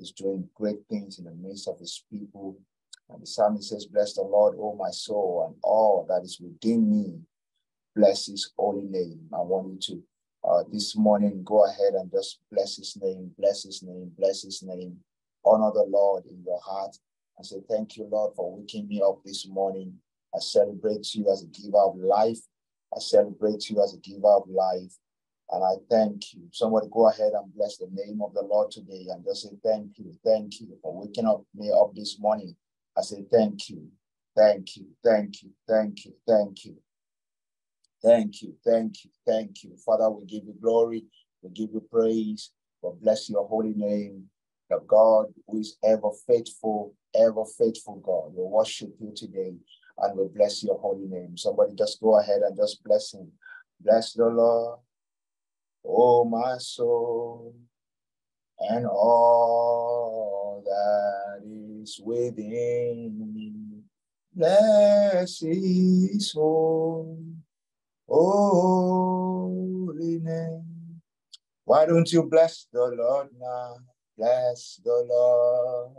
is doing great things in the midst of his people. And the psalmist says, Bless the Lord, O my soul, and all that is within me. Bless his holy name. I want you to uh, this morning go ahead and just bless his name, bless his name, bless his name. Honor the Lord in your heart and say, Thank you, Lord, for waking me up this morning. I celebrate you as a giver of life. I celebrate you as a giver of life. And I thank you. Somebody go ahead and bless the name of the Lord today and just say, Thank you, thank you for waking up me up this morning. I say, Thank you, thank you, thank you, thank you, thank you. Thank you, thank you, thank you. Father, we give you glory, we give you praise, we bless your holy name. The God who is ever faithful, ever faithful God. We worship you today and we bless your holy name. Somebody just go ahead and just bless him. Bless the Lord, oh my soul, and all that is within me. Bless his holy name. Why don't you bless the Lord now? Bless the Lord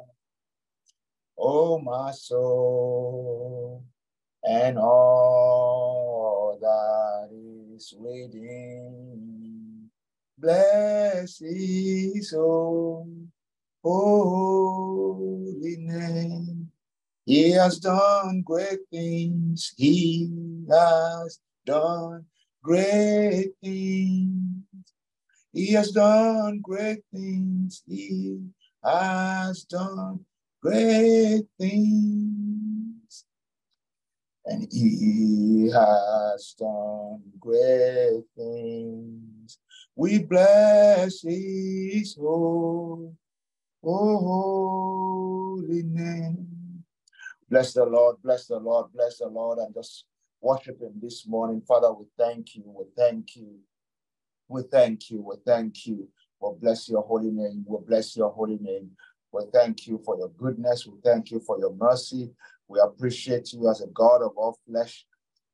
oh my soul, and all that is within. Bless his holy name. He has done great things. He has done great things. He has done great things. He has done great things. And he has done great things. We bless his holy, holy name. Bless the Lord, bless the Lord, bless the Lord, and just worship him this morning. Father, we thank you, we thank you, we thank you, we thank you. We'll bless your holy name. We'll bless your holy name. We thank you for your goodness. We thank you for your mercy. We appreciate you as a God of all flesh.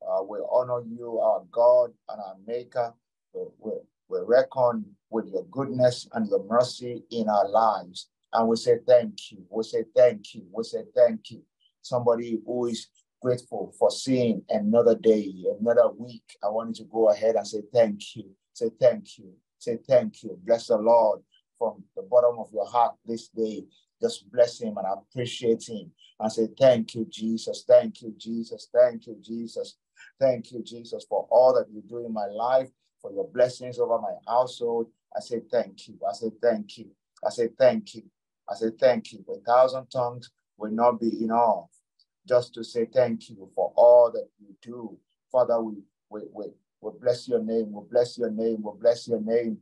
Uh, we honor you, our God and our Maker. We, we, reckon with your goodness and your mercy in our lives. And we say thank you. We say thank you. We say thank you. Somebody who is grateful for seeing another day, another week. I want you to go ahead and say thank you. Say thank you. Say thank you. Bless the Lord from the bottom of your heart this day. Just bless him and appreciate him and say, Thank you, Jesus. Thank you, Jesus. Thank you, Jesus. Thank you, Jesus, for all that you do in my life, for your blessings over my household. I say thank you. I say thank you. I say thank you. I say thank you. A thousand tongues will not be enough just to say thank you for all that you do. Father, we, we, we, we bless your name. We bless your name. We bless your name.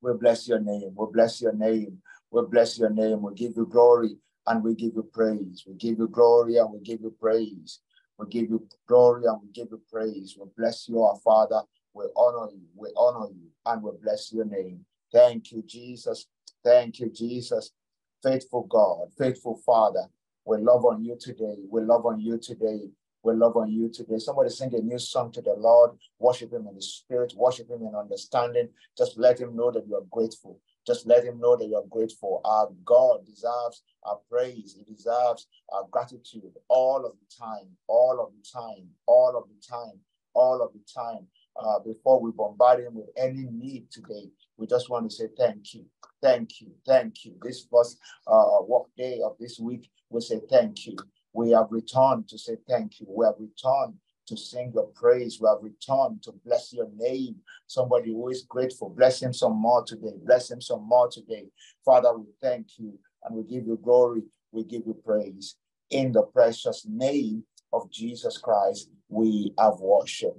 We bless your name. We bless your name. We bless your name. We give you glory and we give you praise. We give you glory and we give you praise. We give you glory and we give you praise. We bless you, our Father. We honor you. We honor you and we bless your name. Thank you, Jesus. Thank you, Jesus. Faithful God, faithful Father. We love on you today. We love on you today. We love on you today. Somebody sing a new song to the Lord. Worship Him in the Spirit. Worship Him in understanding. Just let Him know that you are grateful. Just let Him know that you are grateful. Our God deserves our praise. He deserves our gratitude all of the time, all of the time, all of the time, all of the time. Uh, before we bombard Him with any need today, we just want to say thank you, thank you, thank you. This first uh, work day of this week, we say thank you. We have returned to say thank you. We have returned to sing your praise. We have returned to bless your name. Somebody who is grateful, bless him some more today. Bless him some more today. Father, we thank you and we give you glory. We give you praise. In the precious name of Jesus Christ, we have worship.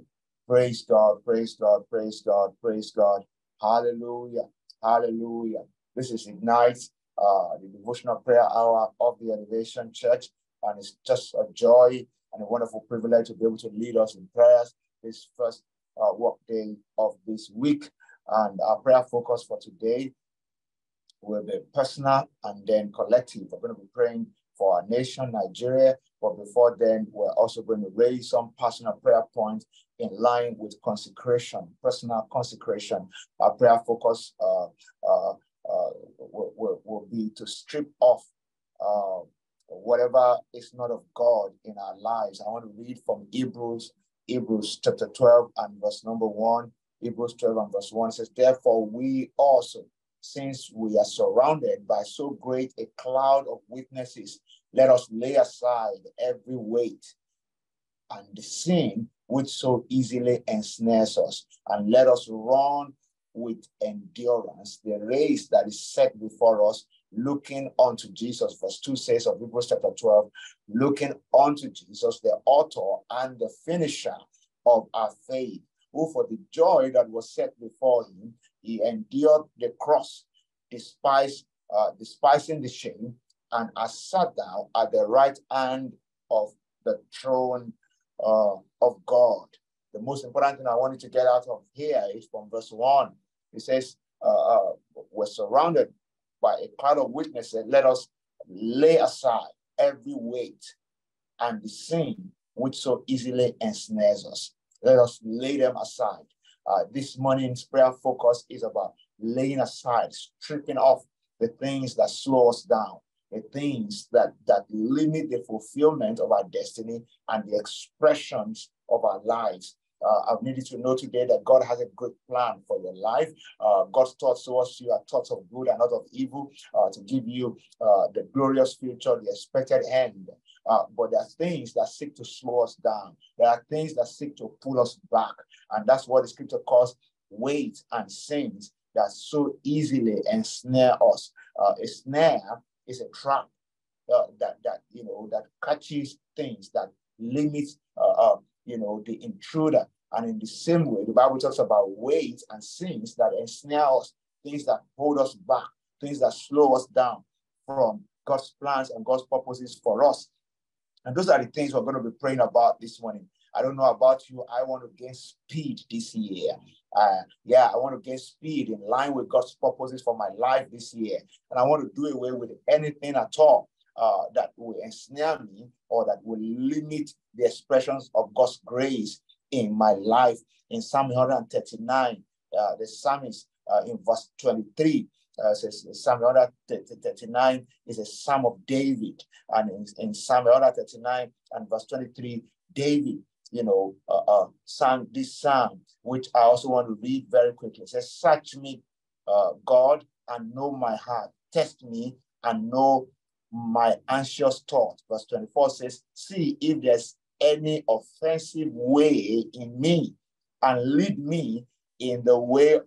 Praise God, praise God, praise God, praise God. Hallelujah, hallelujah. This is Ignite, uh, the devotional prayer hour of the Elevation Church. And it's just a joy and a wonderful privilege to be able to lead us in prayers this first uh, work day of this week. And our prayer focus for today will be personal and then collective. We're going to be praying for our nation, Nigeria. But before then, we're also going to raise some personal prayer points in line with consecration, personal consecration. Our prayer focus uh, uh, uh, will, will, will, be to strip off uh, whatever is not of God in our lives. I want to read from Hebrews, Hebrews chapter 12 and verse number 1. Hebrews 12 and verse 1 says, Therefore, we also, since we are surrounded by so great a cloud of witnesses, let us lay aside every weight and the sin which so easily ensnares us, and let us run with endurance the race that is set before us, looking unto Jesus. Verse 2 says of Hebrews chapter 12, looking unto Jesus, the author and the finisher of our faith, who for the joy that was set before him, he endured the cross, despised, uh, despising the shame, and has sat down at the right hand of the throne uh, of God. The most important thing I wanted to get out of here is from verse 1. It says, uh, uh, We're surrounded by a cloud of witnesses. Let us lay aside every weight and the sin which so easily ensnares us. Let us lay them aside. Uh, this morning's prayer focus is about laying aside, stripping off the things that slow us down, the things that, that limit the fulfillment of our destiny and the expressions of our lives. Uh, I've needed to know today that God has a good plan for your life. Uh, God's thoughts towards you are thoughts of good and not of evil uh, to give you uh, the glorious future, the expected end. Uh, but there are things that seek to slow us down. There are things that seek to pull us back. And that's what the scripture calls weight and sins that so easily ensnare us. Uh, a snare is a trap uh, that that you know that catches things that limits uh, uh, you know the intruder. And in the same way, the Bible talks about weight and sins that ensnare us, things that hold us back, things that slow us down from God's plans and God's purposes for us. And those are the things we're going to be praying about this morning. I don't know about you. I want to gain speed this year. Uh, yeah, I want to gain speed in line with God's purposes for my life this year. And I want to do away with anything at all uh, that will ensnare me or that will limit the expressions of God's grace in my life. In Psalm 139, uh, the psalmist uh, in verse 23 uh, says Psalm 139 is a psalm of David. And in, in Psalm 139 and verse 23, David you know, uh, uh, this psalm, which I also want to read very quickly. It says, Search me, uh, God, and know my heart. Test me and know my anxious thoughts. Verse 24 says, See if there's any offensive way in me and lead me in the way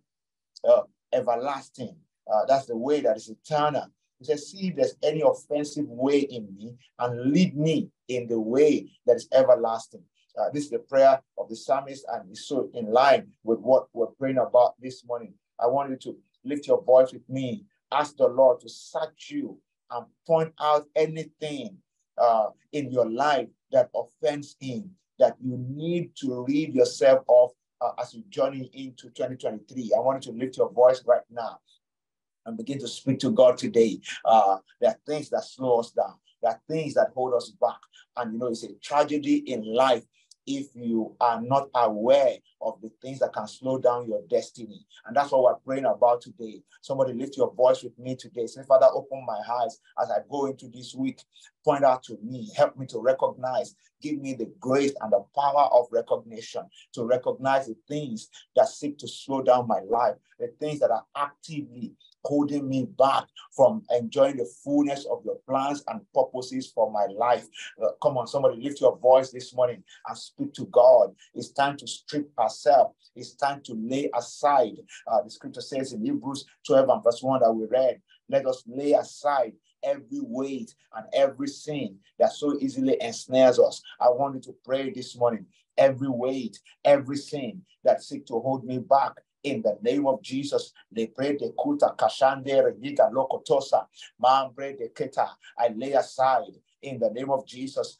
uh, everlasting. Uh, that's the way that is eternal. He says, See if there's any offensive way in me and lead me in the way that is everlasting. Uh, this is the prayer of the psalmist, and it's so in line with what we're praying about this morning. I want you to lift your voice with me. Ask the Lord to search you and point out anything uh, in your life that offends Him, that you need to read yourself off uh, as you journey into 2023. I want you to lift your voice right now and begin to speak to God today. Uh, there are things that slow us down. There are things that hold us back. And you know, it's a tragedy in life if you are not aware of the things that can slow down your destiny. And that's what we're praying about today. Somebody lift your voice with me today. Say, Father, open my eyes as I go into this week. Point out to me, help me to recognize, give me the grace and the power of recognition to recognize the things that seek to slow down my life, the things that are actively holding me back from enjoying the fullness of your plans and purposes for my life. Uh, come on, somebody lift your voice this morning and speak to God. It's time to strip ourselves. It's time to lay aside. Uh, the scripture says in Hebrews 12 and verse 1 that we read, let us lay aside every weight and every sin that so easily ensnares us. I want you to pray this morning. Every weight, every sin that seek to hold me back, in the name of Jesus. Le pray de kuta kashande regiga lokotosa. Mambre de keta. I lay aside in the name of Jesus.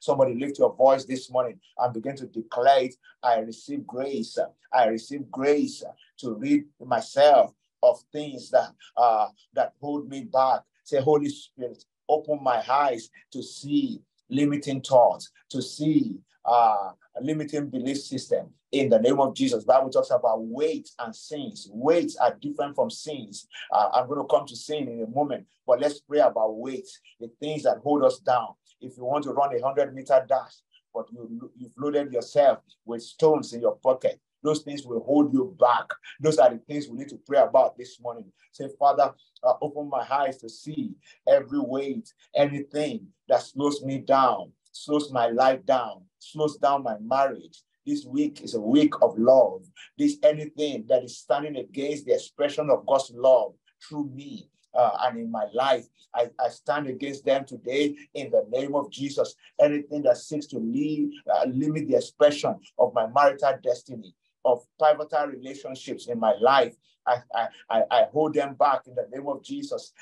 Somebody lift your voice this morning and begin to declare it. I receive grace. I receive grace to rid myself of things that uh, that hold me back. Say, Holy Spirit, open my eyes to see limiting thoughts, to see uh, limiting belief system in the name of Jesus. Bible talks about weight and sins. Weights are different from sins. Uh, I'm going to come to sin in a moment, but let's pray about weights, the things that hold us down. If you want to run a 100 meter dash, but you, you've loaded yourself with stones in your pocket, those things will hold you back. Those are the things we need to pray about this morning. Say, Father, uh, open my eyes to see every weight, anything that slows me down, slows my life down, slows down my marriage. This week is a week of love. This anything that is standing against the expression of God's love through me uh, and in my life. I, I, stand against them today in the name of Jesus. Anything that seeks to lead, uh, limit the expression of my marital destiny, of pivotal relationships in my life, I, I, I hold them back in the name of Jesus.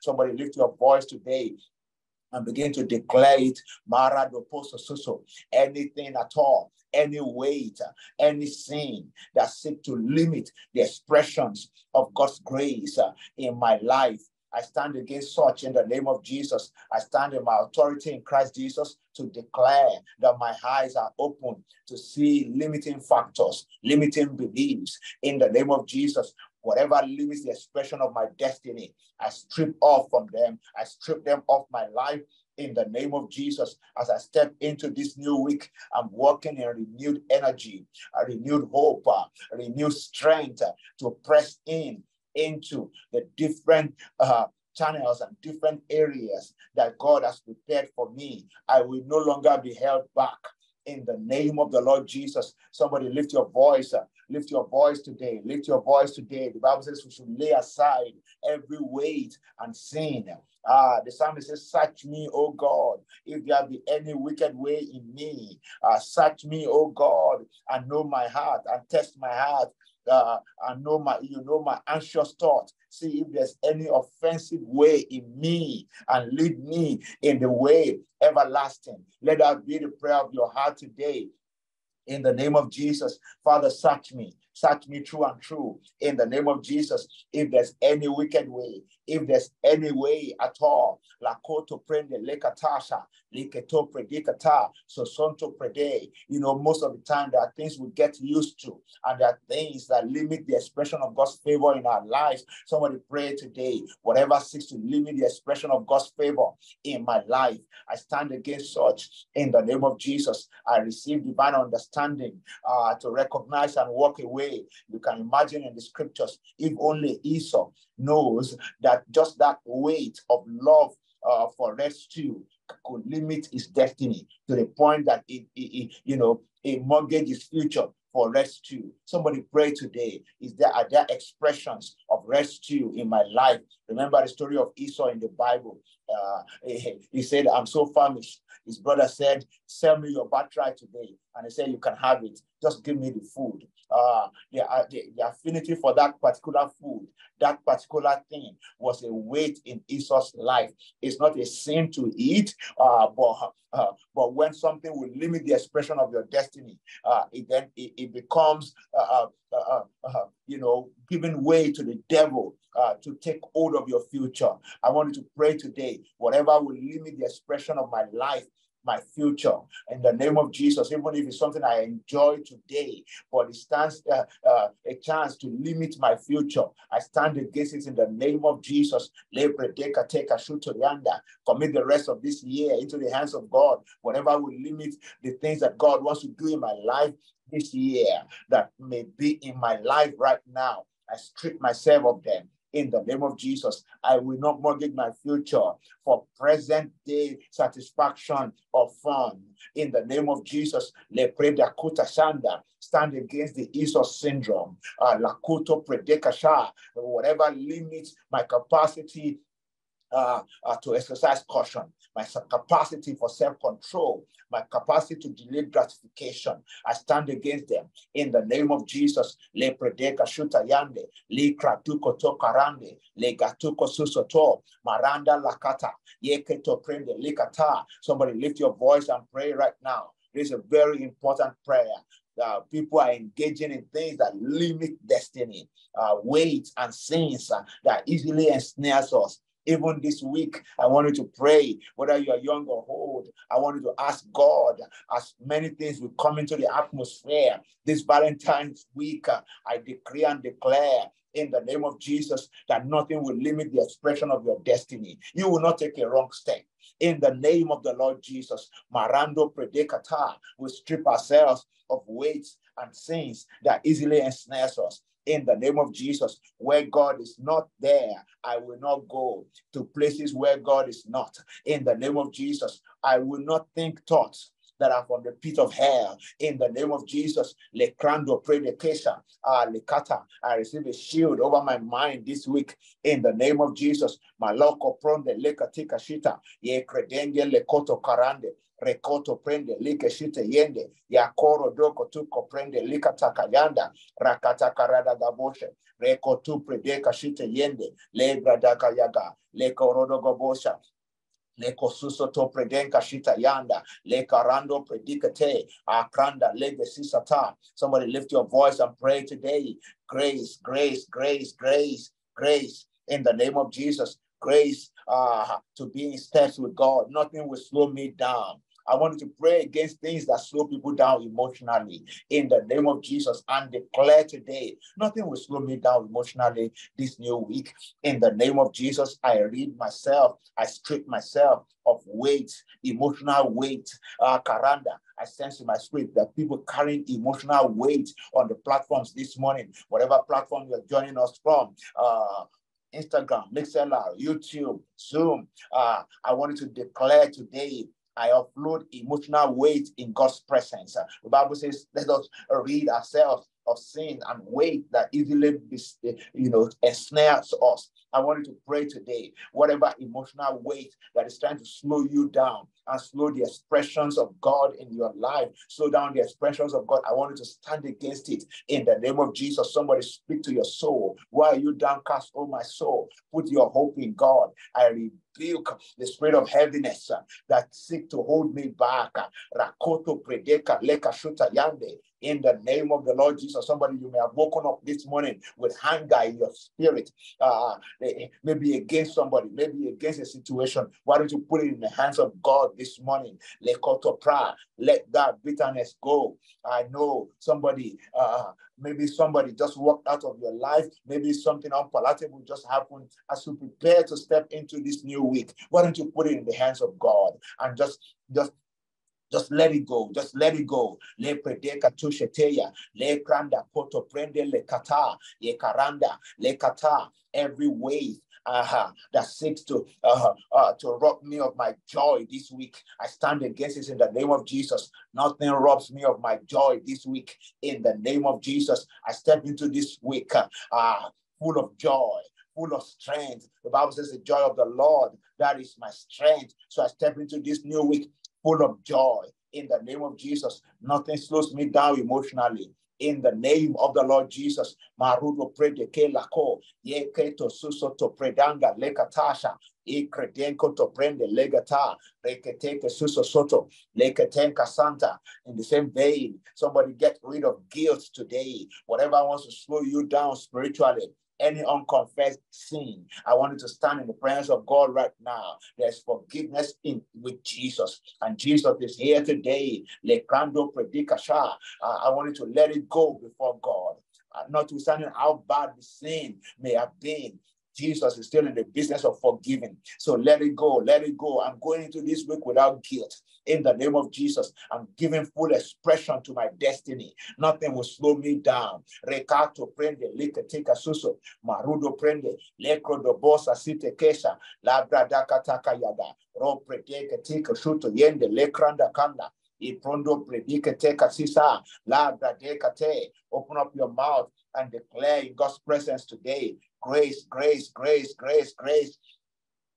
Somebody lift your voice today and begin to declare it. Mara do. Anything at all, any weight, any sin that seek to limit the expressions of God's grace in my life. I stand against such in the name of Jesus. I stand in my authority in Christ Jesus to declare that my eyes are open to see limiting factors, limiting beliefs in the name of Jesus. Whatever limits the expression of my destiny, I strip off from them. I strip them off my life in the name of Jesus. As I step into this new week, I'm walking in renewed energy, a renewed hope, a renewed strength to press in into the different uh, channels and different areas that God has prepared for me. I will no longer be held back in the name of the Lord Jesus. Somebody lift your voice, uh, lift your voice today, lift your voice today. The Bible says we should lay aside every weight and sin. Ah, the psalmist says, Search me, O God, if there be any wicked way in me. Uh, search me, O God, and know my heart, and test my heart, uh, and know my you know my anxious thoughts. See if there's any offensive way in me and lead me in the way everlasting. Let that be the prayer of your heart today. In the name of Jesus, Father, search me, search me true and true. In the name of Jesus, if there's any wicked way, if there's any way at all, lakoto prende lekatasha, liketo predicata, so sonto prede. You know, most of the time there are things we get used to, and there are things that limit the expression of God's favor in our lives. Somebody pray today, whatever seeks to limit the expression of God's favor in my life, I stand against such in the name of Jesus. I receive divine understanding uh, to recognize and walk away. You can imagine in the scriptures, if only Esau knows that just that weight of love uh, for rescue could limit his destiny to the point that it, it, it you know, it mortgage his future for rescue. Somebody pray today. Is there are there expressions of rescue in my life? Remember the story of Esau in the Bible. Uh, he, he said, "I'm so famished." His brother said, "Sell me your birthright today," and he said, "You can have it. Just give me the food." Uh, the, the, the, affinity for that particular food, that particular thing was a weight in Esau's life. It's not a sin to eat, uh, but, uh, but when something will limit the expression of your destiny, uh, it then it, it becomes, uh, uh, you know, giving way to the devil. to take hold of your future. I want you to pray today. Whatever will limit the expression of my life, my future in the name of Jesus, even if it's something I enjoy today, but it stands uh, uh, a chance to limit my future. I stand against it in the name of Jesus. Commit the rest of this year into the hands of God. Whatever will limit the things that God wants to do in my life this year that may be in my life right now. I strip myself of them in the name of Jesus. I will not mortgage my future for present day satisfaction or fun. In the name of Jesus, Lepreda Kuta Shanda, stand against the Esau syndrome, uh, Lakuto Predekasha, whatever limits my capacity uh, uh, to exercise caution, my capacity for self-control, my capacity to delay gratification. I stand against them in the name of Jesus. Le predeka shuta yande, le kratuko to karande, le gatuko susoto, maranda lakata, yeketo prende likata. Somebody lift your voice and pray right now. This is a very important prayer. Uh, people are engaging in things that limit destiny, uh, weights and sins uh, that easily ensnares us Even this week, I want you to pray, whether you are young or old. I want you to ask God as many things will come into the atmosphere. This Valentine's week, I decree and declare in the name of Jesus that nothing will limit the expression of your destiny. You will not take a wrong step. In the name of the Lord Jesus, Marando Predicata, we strip ourselves of weights and sins that easily ensnares us in the name of Jesus. Where God is not there, I will not go to places where God is not. In the name of Jesus, I will not think thoughts that are from the pit of hell. In the name of Jesus, Lekrando Predication, uh, Lekata, I receive a shield over my mind this week. In the name of Jesus, Maloko Pronde, Lekatika Shita, Ye Credenge Lekoto Karande. Rekoto prende like shite yende. Ya koro doko tuko prende lika takayanda rakata karada gaboshe reko tu predeka shite yende. Lebra daka yaga. Leko rodo gobosha Leko suso to predenka shita yanda. Leka rando predicate. Akranda legesisata. Somebody lift your voice and pray today. Grace, grace, grace, grace, grace. In the name of Jesus. Grace uh, to be in steps with God. Nothing will slow me down. I want you to pray against things that slow people down emotionally in the name of Jesus and declare today nothing will slow me down emotionally this new week. In the name of Jesus, I read myself, I strip myself of weight, emotional weight. Uh, Karanda, I sense in my spirit that people carrying emotional weight on the platforms this morning, whatever platform you're joining us from. Uh, Instagram, MixLR, YouTube, Zoom. Uh, I wanted to declare today I offload emotional weight in God's presence. The Bible says, let us read ourselves of sin and weight that easily, you know, ensnares us. I want you to pray today. Whatever emotional weight that is trying to slow you down and slow the expressions of God in your life, slow down the expressions of God. I want you to stand against it in the name of Jesus. Somebody speak to your soul. Why are you downcast, oh my soul? Put your hope in God. I rebuke the spirit of heaviness uh, that seek to hold me back. Rakoto predeka leka shuta yande in the name of the Lord Jesus. Somebody, you may have woken up this morning with hunger in your spirit, uh, maybe against somebody, maybe against a situation. Why don't you put it in the hands of God this morning? Let to prayer. Let that bitterness go. I know somebody, uh, maybe somebody just walked out of your life. Maybe something unpalatable just happened as you prepare to step into this new week. Why don't you put it in the hands of God and just just just let it go. Just let it go. Le predeka tusheteya. Le kranda poto prende le kata. Ye karanda le kata. Every wave uh-huh, that seeks to uh, uh, to rob me of my joy this week. I stand against it in the name of Jesus. Nothing robs me of my joy this week. In the name of Jesus, I step into this week uh, uh full of joy, full of strength. The Bible says the joy of the Lord, that is my strength. So I step into this new week full of joy in the name of Jesus. Nothing slows me down emotionally. In the name of the Lord Jesus, Marudo predeke lako, ye keto suso to predanga lekatasha, e credenco to prende legata, reketeke suso soto, leketenka santa. In the same vein, somebody get rid of guilt today. Whatever wants to slow you down spiritually, any unconfessed sin. I want you to stand in the presence of God right now. There's forgiveness in with Jesus, and Jesus is here today. I want you to let it go before God. Uh, notwithstanding how bad the sin may have been, Jesus is still in the business of forgiving. So let it go, let it go. I'm going into this week without guilt. In the name of Jesus, I'm giving full expression to my destiny. Nothing will slow me down. Recato prende, liketika suso, marudo prende, lekro do bosa site kesha, labra dakataka yaga, ro predeke tika shuto yende, lekranda kanda. Sisa, labra dekate. Open up your mouth and declare in God's presence today grace, grace, grace, grace, grace.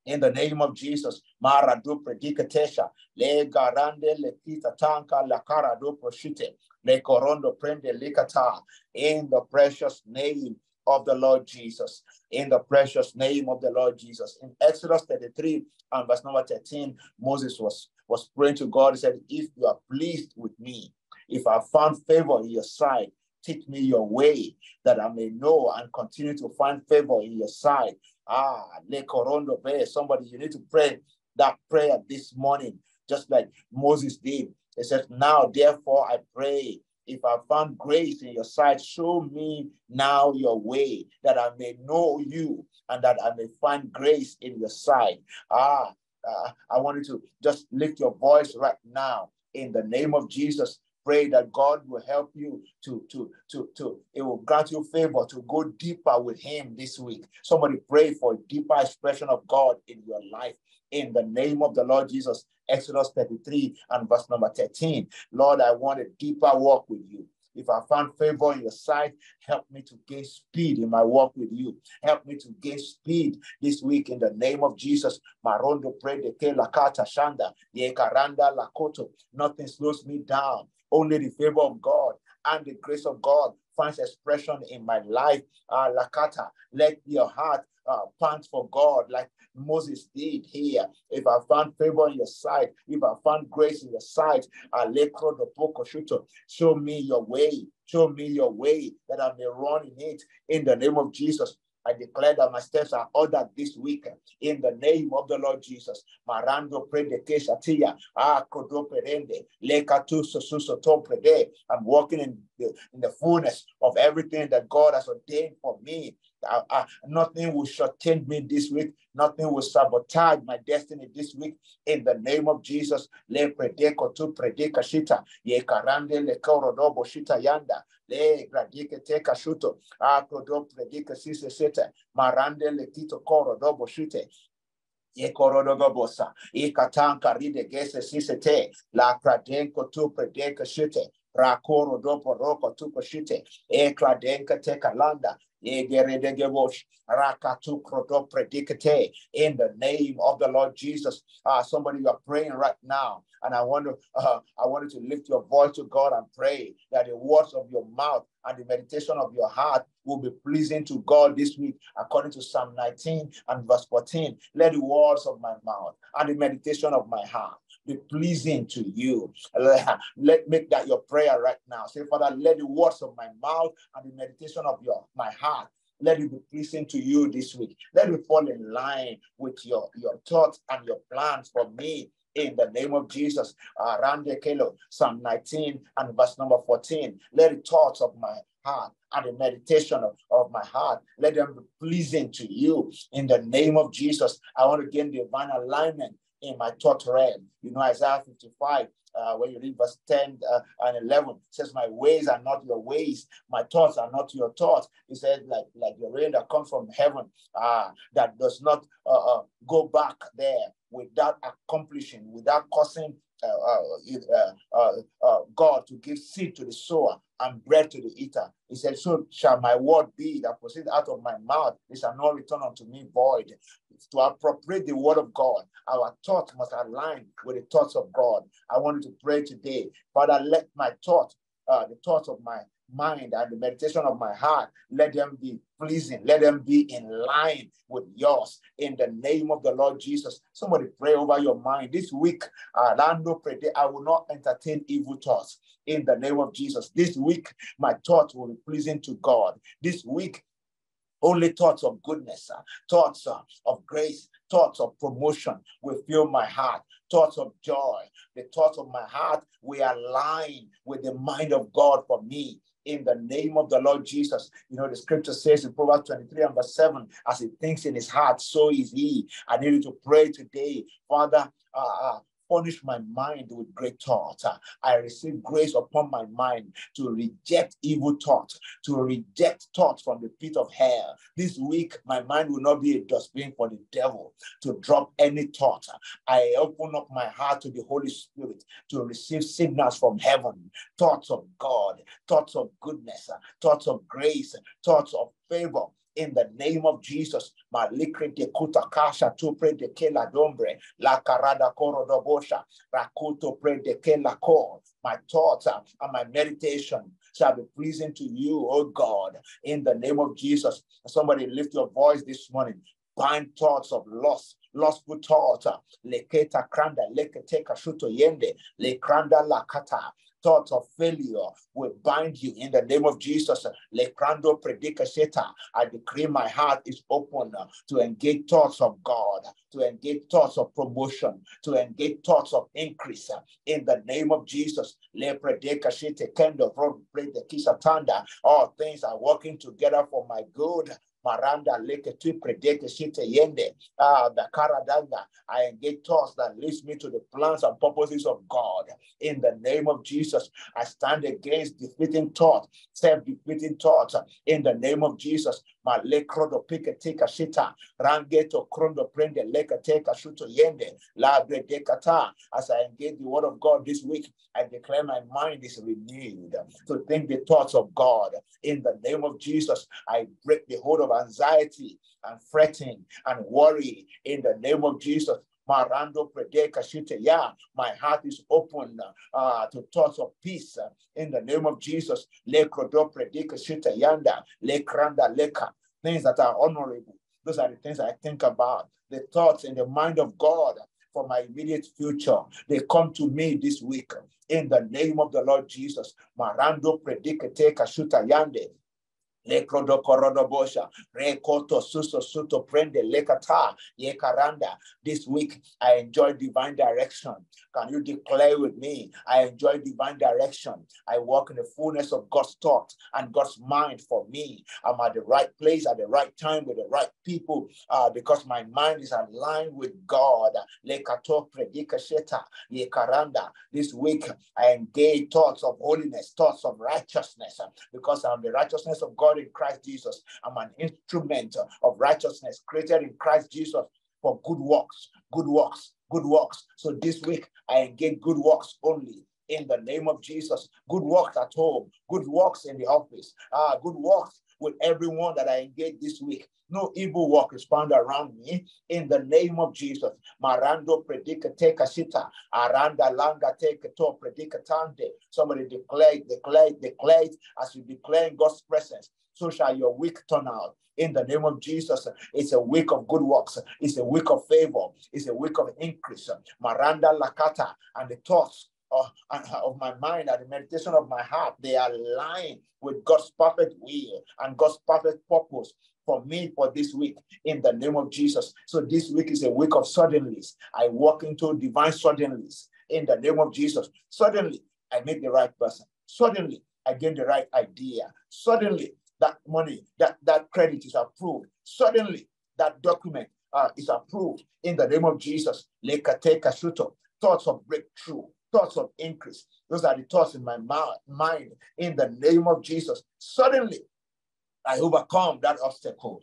In the name of Jesus, Mara du predicatesha, le garande le kita tanka la cara do proshite, le corondo prende licata, in the precious name of the Lord Jesus. In the precious name of the Lord Jesus. In Exodus 33 and verse number 13, Moses was, was praying to God. He said, If you are pleased with me, if I found favor in your sight, Teach me your way that I may know and continue to find favor in your sight. Ah, Le Corondo Somebody, you need to pray that prayer this morning, just like Moses did. He says, Now, therefore, I pray if I found grace in your sight, show me now your way that I may know you and that I may find grace in your sight. Ah, uh, I want you to just lift your voice right now in the name of Jesus. Pray that God will help you to, to, to, to, it will grant you favor to go deeper with Him this week. Somebody pray for a deeper expression of God in your life in the name of the Lord Jesus. Exodus 33 and verse number 13. Lord, I want a deeper walk with you. If I found favor in your sight, help me to gain speed in my walk with you. Help me to gain speed this week in the name of Jesus. Marondo ke lakata shanda, ye karanda lakoto. Nothing slows me down. Only the favor of God and the grace of God finds expression in my life. Uh, lakata, let your heart uh, pant for God like Moses did here. If I found favor in your sight, if I found grace in your sight, show me your way. Show me your way that I may run in it in the name of Jesus. I declare that my steps are ordered this week in the name of the Lord Jesus. Marando. I'm walking in the, in the fullness of everything that God has ordained for me uh, nothing will shorten me this week. Nothing will sabotage my destiny this week. In the name of Jesus, le predeko tu predika shita. Ye karande le korodobo shita yanda. Le gradike teka shuto akrodo predika sise seta marande le kito korodobo shite. Ye korodogobosa e katanka ride gese sise te. La kradenko tu predeka shite. Rakoro dopo roko tuko shite e kladenka te kalanda in the name of the Lord Jesus. Uh, somebody you are praying right now. And I want to uh, I wanted to lift your voice to God and pray that the words of your mouth and the meditation of your heart will be pleasing to God this week, according to Psalm 19 and verse 14. Let the words of my mouth and the meditation of my heart be pleasing to you. Let make that your prayer right now. Say, Father, let the words of my mouth and the meditation of your my heart let it be pleasing to you this week. Let it fall in line with your, your thoughts and your plans for me in the name of Jesus. The Kelo, Psalm 19 and verse number 14. Let the thoughts of my heart and the meditation of, of my heart, let them be pleasing to you in the name of Jesus. I want to gain divine alignment in my realm. You know, Isaiah 55, uh, when you read verse 10 uh, and 11, says, My ways are not your ways, my thoughts are not your thoughts. He said, like, like the rain that comes from heaven, uh, that does not uh, uh, go back there without accomplishing, without causing uh, uh, uh, God to give seed to the sower and bread to the eater. He said, So shall my word be that proceeds out of my mouth. It shall not return unto me void. To appropriate the word of God, our thoughts must align with the thoughts of God. I want you to pray today. Father, let my thought, uh, the thoughts of my mind and the meditation of my heart, let them be pleasing. Let them be in line with yours in the name of the Lord Jesus. Somebody pray over your mind. This week, Orlando pray I will not entertain evil thoughts in the name of Jesus. This week, my thoughts will be pleasing to God. This week, only thoughts of goodness, uh, thoughts uh, of grace, thoughts of promotion will fill my heart, thoughts of joy. The thoughts of my heart will align with the mind of God for me in the name of the Lord Jesus. You know, the scripture says in Proverbs 23 and verse 7, as he thinks in his heart, so is he. I need you to pray today, Father. Uh, uh, furnish my mind with great thoughts. Uh, I receive grace upon my mind to reject evil thoughts, to reject thoughts from the pit of hell. This week, my mind will not be a dustbin for the devil to drop any thought. Uh, I open up my heart to the Holy Spirit to receive signals from heaven, thoughts of God, thoughts of goodness, uh, thoughts of grace, thoughts of favor, in the name of Jesus. Malikre de kutakasha tu pre de kela dombre, la carada coro dobosha, rakuto pre de kela kor. My thoughts and my meditation shall be pleasing to you, oh God, in the name of Jesus. Somebody lift your voice this morning. Bind thoughts of loss, lustful thoughts. Leketa kranda, lekete kashuto yende, le kranda lakata. Thoughts of failure will bind you in the name of Jesus. Lekrando predicasheta. I decree my heart is open to engage thoughts of God, to engage thoughts of promotion, to engage thoughts of increase in the name of Jesus. Le predicashete kendo the kisatanda. All things are working together for my good Maranda leke tu predeke shite yende. Ah, the karadanga. I engage thoughts that leads me to the plans and purposes of God. In the name of Jesus, I stand against defeating thoughts, self-defeating thoughts. In the name of Jesus, ma lekrodo pike tika shita rangeto krondo prende leka teka shuto yende la dekata. As I engage the word of God this week, I declare my mind is renewed to think the thoughts of God. In the name of Jesus, I break the hold of anxiety and fretting and worry in the name of Jesus. Marando predeka shite ya. My heart is open uh, to thoughts of peace uh, in the name of Jesus. Le krodo predeka shite yanda. Le kranda leka. Things that are honorable. Those are the things I think about. The thoughts in the mind of God for my immediate future. They come to me this week in the name of the Lord Jesus. Marando predicate kashuta yande. Lekrodo korodo bosha, rekoto suso suto prende lekata yekaranda. This week I enjoy divine direction. Can you declare with me? I enjoy divine direction. I walk in the fullness of God's thought and God's mind for me. I'm at the right place at the right time with the right people uh, because my mind is aligned with God. Lekato predika sheta yekaranda. This week I engage thoughts of holiness, thoughts of righteousness because I'm the righteousness of God God in Christ Jesus. I'm an instrument of righteousness created in Christ Jesus for good works, good works, good works. So this week, I engage good works only in the name of Jesus. Good works at home, good works in the office, uh, good works with everyone that I engage this week. No evil work is found around me in the name of Jesus. Marando predica teka shita. Aranda langa teka to predica tande. Somebody declare, declare, declare as you declare in God's presence. So shall your week turn out in the name of Jesus. It's a week of good works. It's a week of favor. It's a week of increase. Maranda lakata and the thoughts of, of my mind and the meditation of my heart, they are align with God's perfect will and God's perfect purpose for me for this week in the name of Jesus. So this week is a week of suddenlies. I walk into divine suddenlies in the name of Jesus. Suddenly, I meet the right person. Suddenly, I get the right idea. Suddenly, that money, that, that credit is approved. Suddenly, that document uh, is approved in the name of Jesus. Thoughts of breakthrough, thoughts of increase. Those are the thoughts in my mind in the name of Jesus. Suddenly, I overcome that obstacle.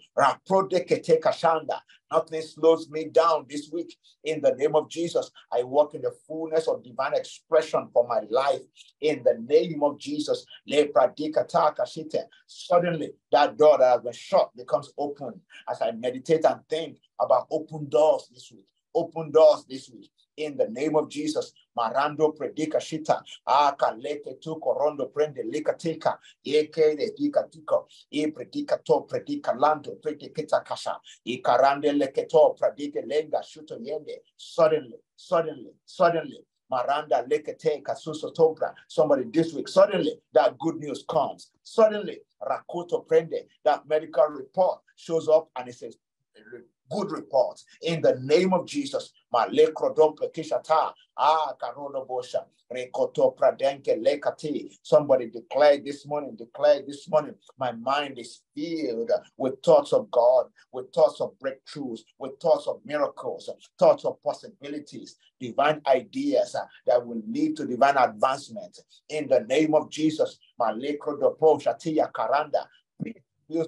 Nothing slows me down this week. In the name of Jesus, I walk in the fullness of divine expression for my life. In the name of Jesus, suddenly that door that has been shut becomes open as I meditate and think about open doors this week. Open doors this week in the name of Jesus. Marando predica shita. Aka leke tu corondo prende lika tika. Eke de dika. E predica to predica lando predicata kasha. E karande leke to predica lenga shuto yende. Suddenly, suddenly, suddenly. Maranda lekete kasuso tombra. Somebody this week, suddenly that good news comes. Suddenly, Rakoto prende, that medical report shows up and it says, good report in the name of Jesus. Ah, Somebody declared this morning, declared this morning, my mind is filled with thoughts of God, with thoughts of breakthroughs, with thoughts of miracles, thoughts of possibilities, divine ideas uh, that will lead to divine advancement. In the name of Jesus, my Karanda,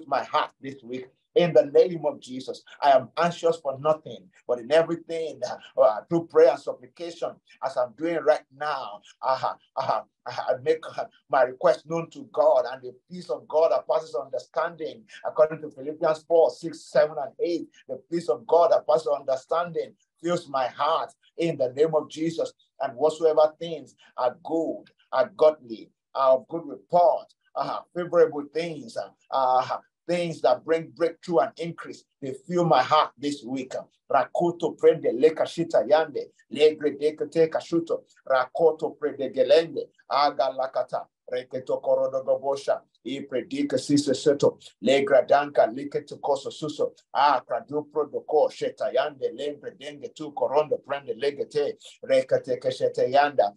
my heart this week in the name of Jesus. I am anxious for nothing, but in everything uh, uh, through prayer and supplication, as I'm doing right now, uh, uh, I make uh, my request known to God, and the peace of God that passes understanding, according to Philippians 4 6, 7, and 8. The peace of God that passes understanding fills my heart in the name of Jesus. And whatsoever things are good, are godly, are of good report, uh, favorable things, uh, things that bring breakthrough and increase. They fill my heart this week. Rakoto prende leka shita yande, legre deke te kashuto, rakoto prende gelende, aga lakata, reketo korodo gobosha, i predika sisa seto, legra danka liketo koso suso, a kradupro doko sheta yande, lembre denge tu korondo prende legete, rekate keshete yanda,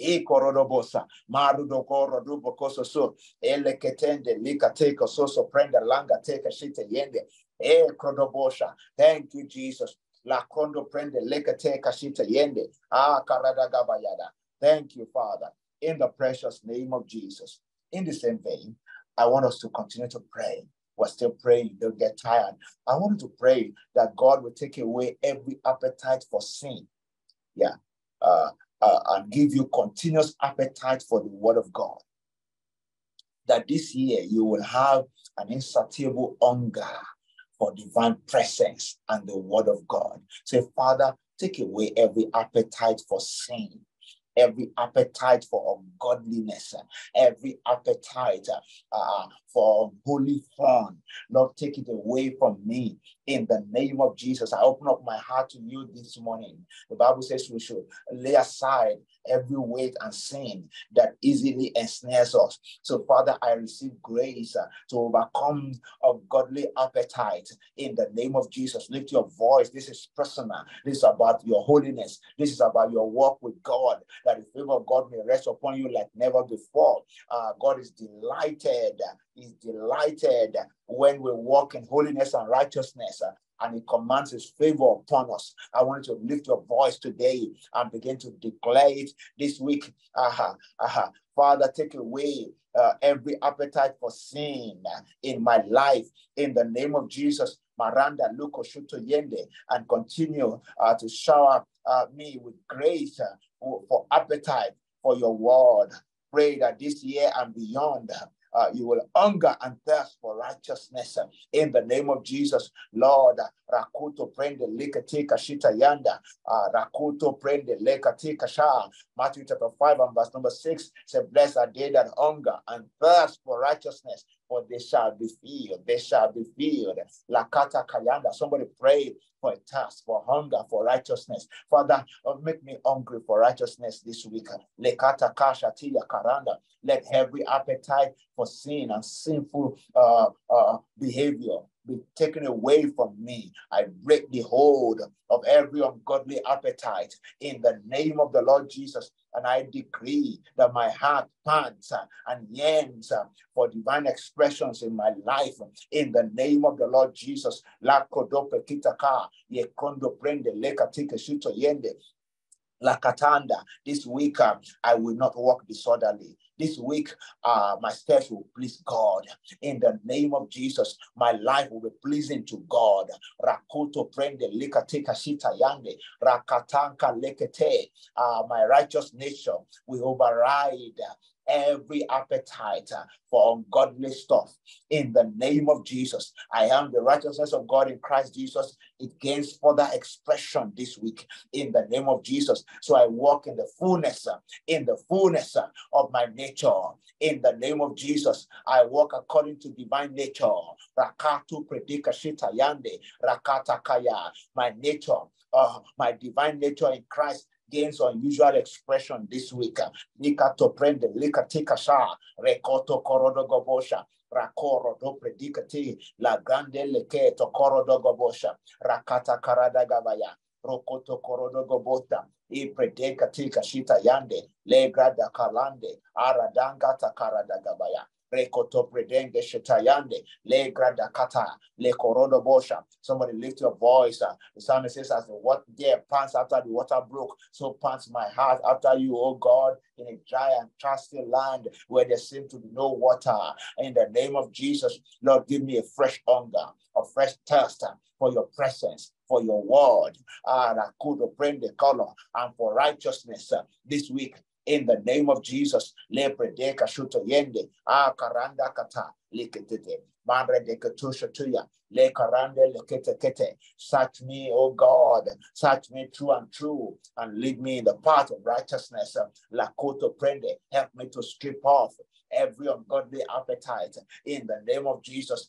e korodobosa marudo koro dubo koso so ele ketende lika teko soso prenda langa teka shite yende. E korodobosha thank you jesus. La kondo prende lika teka shite yende. Ah karada gabayada thank you father. In the precious name of jesus. In the same vein i want us to continue to pray. We're still praying, don't get tired. I want to pray that God will take away every appetite for sin. Yeah. Uh, uh, and give you continuous appetite for the word of God. That this year you will have an insatiable hunger for divine presence and the word of God. Say, Father, take away every appetite for sin every appetite for ungodliness, every appetite uh, for holy fun. Lord, take it away from me in the name of Jesus. I open up my heart to you this morning. The Bible says we should lay aside every weight and sin that easily ensnares us. So, Father, I receive grace uh, to overcome a godly appetite in the name of Jesus. Lift your voice. This is personal. This is about your holiness. This is about your walk with God. That the favor of God may rest upon you like never before. Uh, God is delighted. He's delighted when we walk in holiness and righteousness. Uh, and he commands his favor upon us. I want you to lift your voice today and begin to declare it this week. Aha, aha. Father, take away uh, every appetite for sin in my life in the name of Jesus. Maranda Luko Shuto Yende and continue uh, to shower uh, me with grace uh, for appetite for your word. Pray that this year and beyond, uh, you will hunger and thirst for righteousness in the name of Jesus. Lord, Rakuto prende likatika shita yanda. Uh, Rakuto prende likatika sha. Matthew chapter 5 and verse number 6 says, Blessed are they that hunger and thirst for righteousness, for they shall be filled. They shall be filled. Lakata kayanda. Somebody pray for a thirst, for hunger, for righteousness. Father, uh, make me hungry for righteousness this week. Lekata kasha tiya karanda. Let every appetite for sin and sinful uh, uh, behavior be taken away from me. I break the hold of every ungodly appetite in the name of the Lord Jesus. And I decree that my heart pants and yearns for divine expressions in my life in the name of the Lord Jesus. La katanda. This week, uh, I will not walk disorderly. This week, uh, my steps will please God. In the name of Jesus, my life will be pleasing to God. Rakuto prende likateka shita yande. Rakatanka lekete. Uh, my righteous nature will override every appetite for ungodly stuff in the name of Jesus. I am the righteousness of God in Christ Jesus. It gains further expression this week in the name of Jesus. So I walk in the fullness, in the fullness of my nature. In the name of Jesus, I walk according to divine nature. Rakatu predika shita yande, rakata kaya. My nature, uh, my divine nature in Christ gains unusual expression this week. Nika to prende, lika tika sha, rekoto korodo gobosha. Rakoro do predicati, la grande leke to koro do gobosha, rakata karada gabaya, rokoto korodo gobota, predeka tika shita yande, le grada kalande, aradanga takarada gabaya. Rekoto predenge shetayande, le grada kata, le korodo bosha. Somebody lift your voice. Uh, the psalmist says, as the what there pants after the water broke, so pants my heart after you, oh God, in a dry and thirsty land where there seems to be no water. In the name of Jesus, Lord, give me a fresh hunger, a fresh thirst for your presence, for your word, and I could bring the color and for righteousness uh, this week in the name of Jesus. Lepre deka shuto yende, ah karanda kata, liketete, mandre deka tusha tuya, le karande lekete kete. Search me, O God, search me true and true, and lead me in the path of righteousness. La koto prende, help me to strip off every ungodly appetite in the name of Jesus.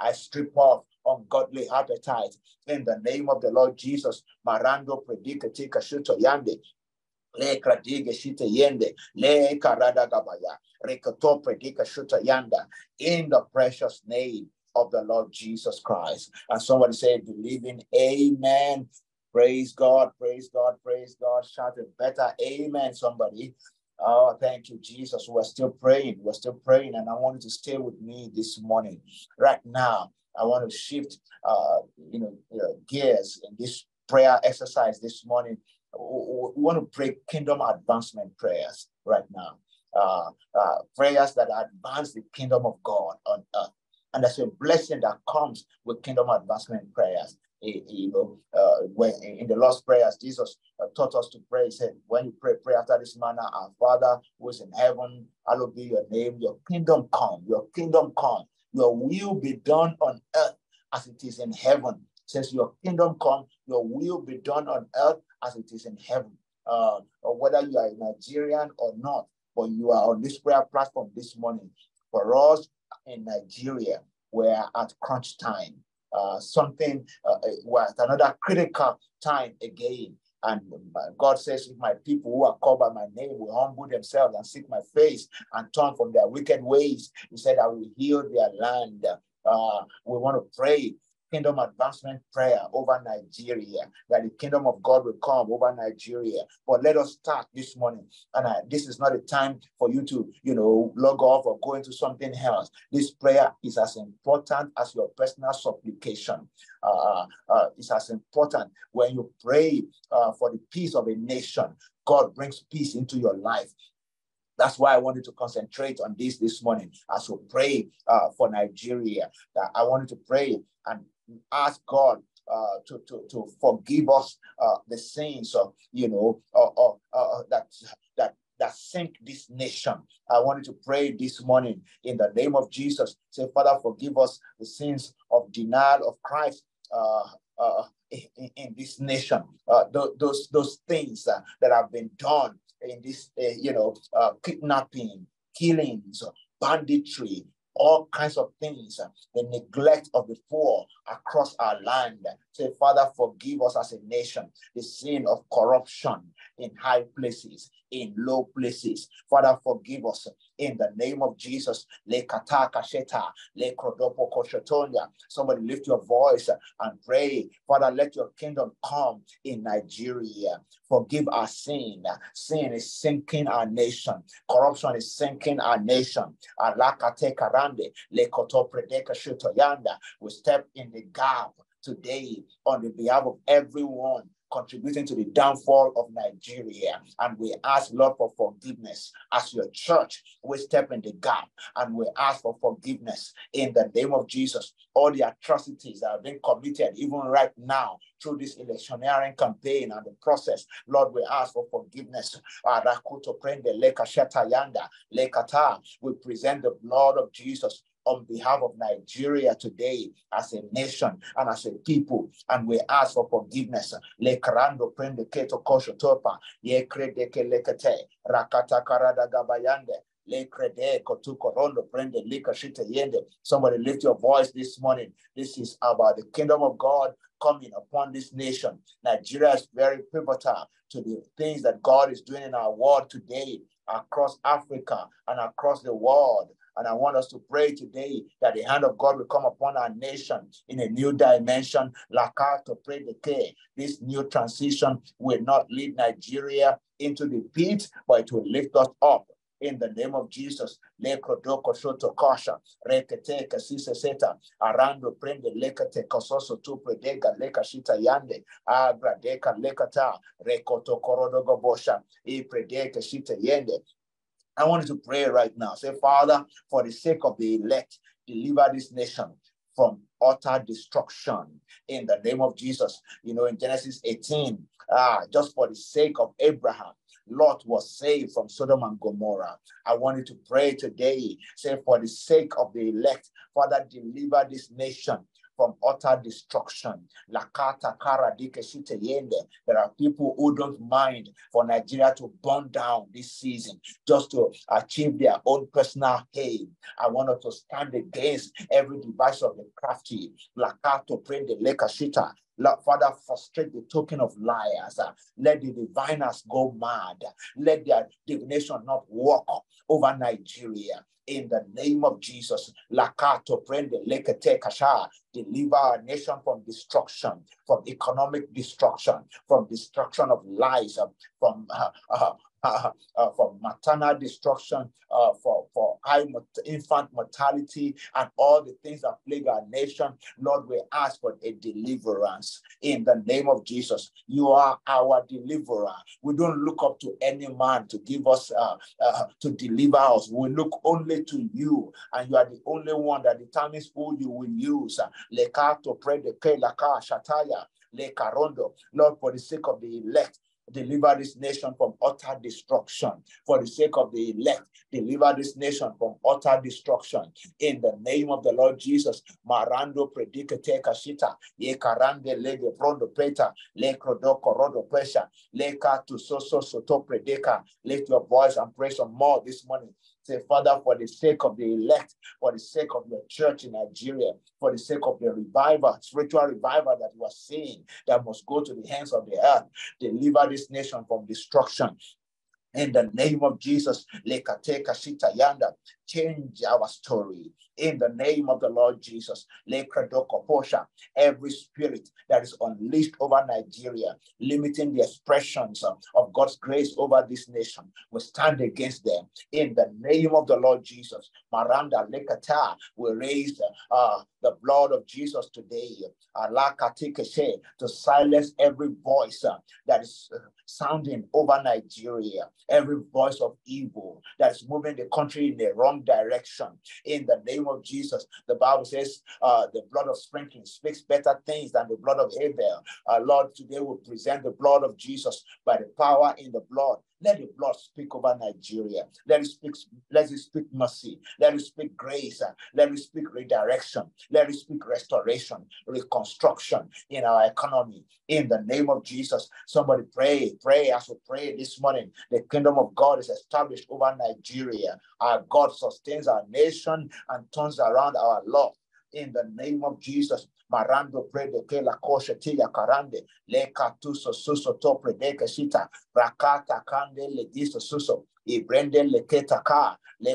I strip off ungodly appetite in the name of the Lord Jesus. Marando predika tika shuto yande. Le kradige shite yende. Le karada gabaya. Rekoto predika shuto yanda. In the precious name of the Lord Jesus Christ. And somebody say, believing, Amen. Praise God, praise God, praise God. Shout a better Amen, somebody. Oh, thank you, Jesus. We're still praying. We're still praying. And I want you to stay with me this morning. Right now, I want to shift, uh, you know, uh, gears in this prayer exercise this morning. We want to pray kingdom advancement prayers right now. Uh, uh, prayers that advance the kingdom of God on earth. And there's a blessing that comes with kingdom advancement prayers. You know, uh, when in the Lord's prayers, Jesus uh, taught us to pray. He said, "When you pray, pray after this manner: Our Father who is in heaven, hallowed be your name. Your kingdom come. Your kingdom come. Your will be done on earth as it is in heaven." says, "Your kingdom come. Your will be done on earth as it is in heaven." Uh, or whether you are a Nigerian or not, but you are on this prayer platform this morning. For us, in Nigeria were at crunch time. Uh, something uh, was another critical time again. And God says, if my people who are called by my name will humble themselves and seek my face and turn from their wicked ways, he said, I will heal their land. Uh, we want to pray kingdom advancement prayer over Nigeria, that the kingdom of God will come over Nigeria. But let us start this morning. And uh, this is not a time for you to, you know, log off or go into something else. This prayer is as important as your personal supplication. Uh, uh, it's as important when you pray uh, for the peace of a nation. God brings peace into your life. That's why I wanted to concentrate on this this morning as we pray uh, for Nigeria. That I wanted to pray and ask God uh, to, to, to forgive us uh, the sins of, you know, uh, uh, that, that, that sink this nation. I wanted to pray this morning in the name of Jesus. Say, Father, forgive us the sins of denial of Christ uh, uh, in, in, this nation. Uh, th- those, those things uh, that have been done in this, uh, you know, uh, kidnapping, killings, banditry, all kinds of things, uh, the neglect of the poor across our land. Say, Father, forgive us as a nation the sin of corruption in high places, in low places. Father, forgive us in the name of Jesus. Somebody lift your voice and pray. Father, let your kingdom come in Nigeria. Forgive our sin. Sin is sinking our nation. Corruption is sinking our nation. We step in the gap today on the behalf of everyone contributing to the downfall of Nigeria. And we ask, Lord, for forgiveness. As your church, we step in the gap and we ask for forgiveness in the name of Jesus. All the atrocities that have been committed, even right now, through this electioneering campaign and the process, Lord, we ask for forgiveness. We present the blood of Jesus on behalf of Nigeria today as a nation and as a people, and we ask for forgiveness. Le karando prende keto kosho topa, ye krede ke lekete, rakata karada gabayande. Somebody lift your voice this morning. This is about the kingdom of God coming upon this nation. Nigeria is very pivotal to the things that God is doing in our world today, across Africa and across the world. And I want us to pray today that the hand of God will come upon our nation in a new dimension. Laka to pray the care. This new transition will not lead Nigeria into the pit, but it will lift us up in the name of Jesus. Lekrodoko shoto kosha, rekete kasisa seta, arando prende lekate kososo tu predega leka shita yande, agra lekata, rekoto korodogo bosha, i predeka shita yende, I want you to pray right now. Say, Father, for the sake of the elect, deliver this nation from utter destruction in the name of Jesus. You know, in Genesis 18, ah, just for the sake of Abraham, Lot was saved from Sodom and Gomorrah. I wanted to pray today. Say, for the sake of the elect, Father, deliver this nation from utter destruction. Kara. There are people who don't mind for Nigeria to burn down this season just to achieve their own personal gain. I want us to stand against every device of the crafty. Lakato pray the Lekashita. Father, frustrate the token of liars. Let the diviners go mad. Let their divination not work over Nigeria in the name of Jesus. Lakato prende lekete kasha. Deliver our nation from destruction, from economic destruction, from destruction of from uh, uh, uh, uh, for maternal destruction, uh, for, for high infant mortality, and all the things that plague our nation. Lord, we ask for a deliverance in the name of Jesus. You are our deliverer. We don't look up to any man to give us, uh, uh, to deliver us. We look only to you, and you are the only one that determines who you will use. Lekato pray the shataya. Lord, for the sake of the elect, deliver this nation from utter destruction. For the sake of the elect, deliver this nation from utter destruction. In the name of the Lord Jesus, Marando predicate kashita, ye karande lege prondo peta, le krodoko rodo pesha, le to soso soto predica. Lift your voice and pray some more this morning. Say, Father, for the sake of the elect, for the sake of your church in Nigeria, for the sake of the revival, spiritual revival that you are seeing that must go to the hands of the earth, deliver this nation from destruction. In the name of Jesus, change our story in the name of the Lord Jesus. Every spirit that is unleashed over Nigeria, limiting the expressions of God's grace over this nation, we stand against them in the name of the Lord Jesus. Maranda Lekata will raise uh, the blood of Jesus today to silence every voice uh, that is uh, sounding over Nigeria, every voice of evil that is moving the country in the wrong direction. In the name of Jesus, the Bible says uh, the blood of sprinkling speaks better things than the blood of Abel. Uh, Lord, today we present the blood of Jesus by the power in the blood let the blood speak over Nigeria. Let it speak, let it speak mercy. Let it speak grace. Let it speak redirection. Let it speak restoration, reconstruction in our economy. In the name of Jesus. Somebody pray, pray as we pray this morning. The kingdom of God is established over Nigeria. Our God sustains our nation and turns around our law in the name of Jesus. Marando prede la le suso le diso suso le.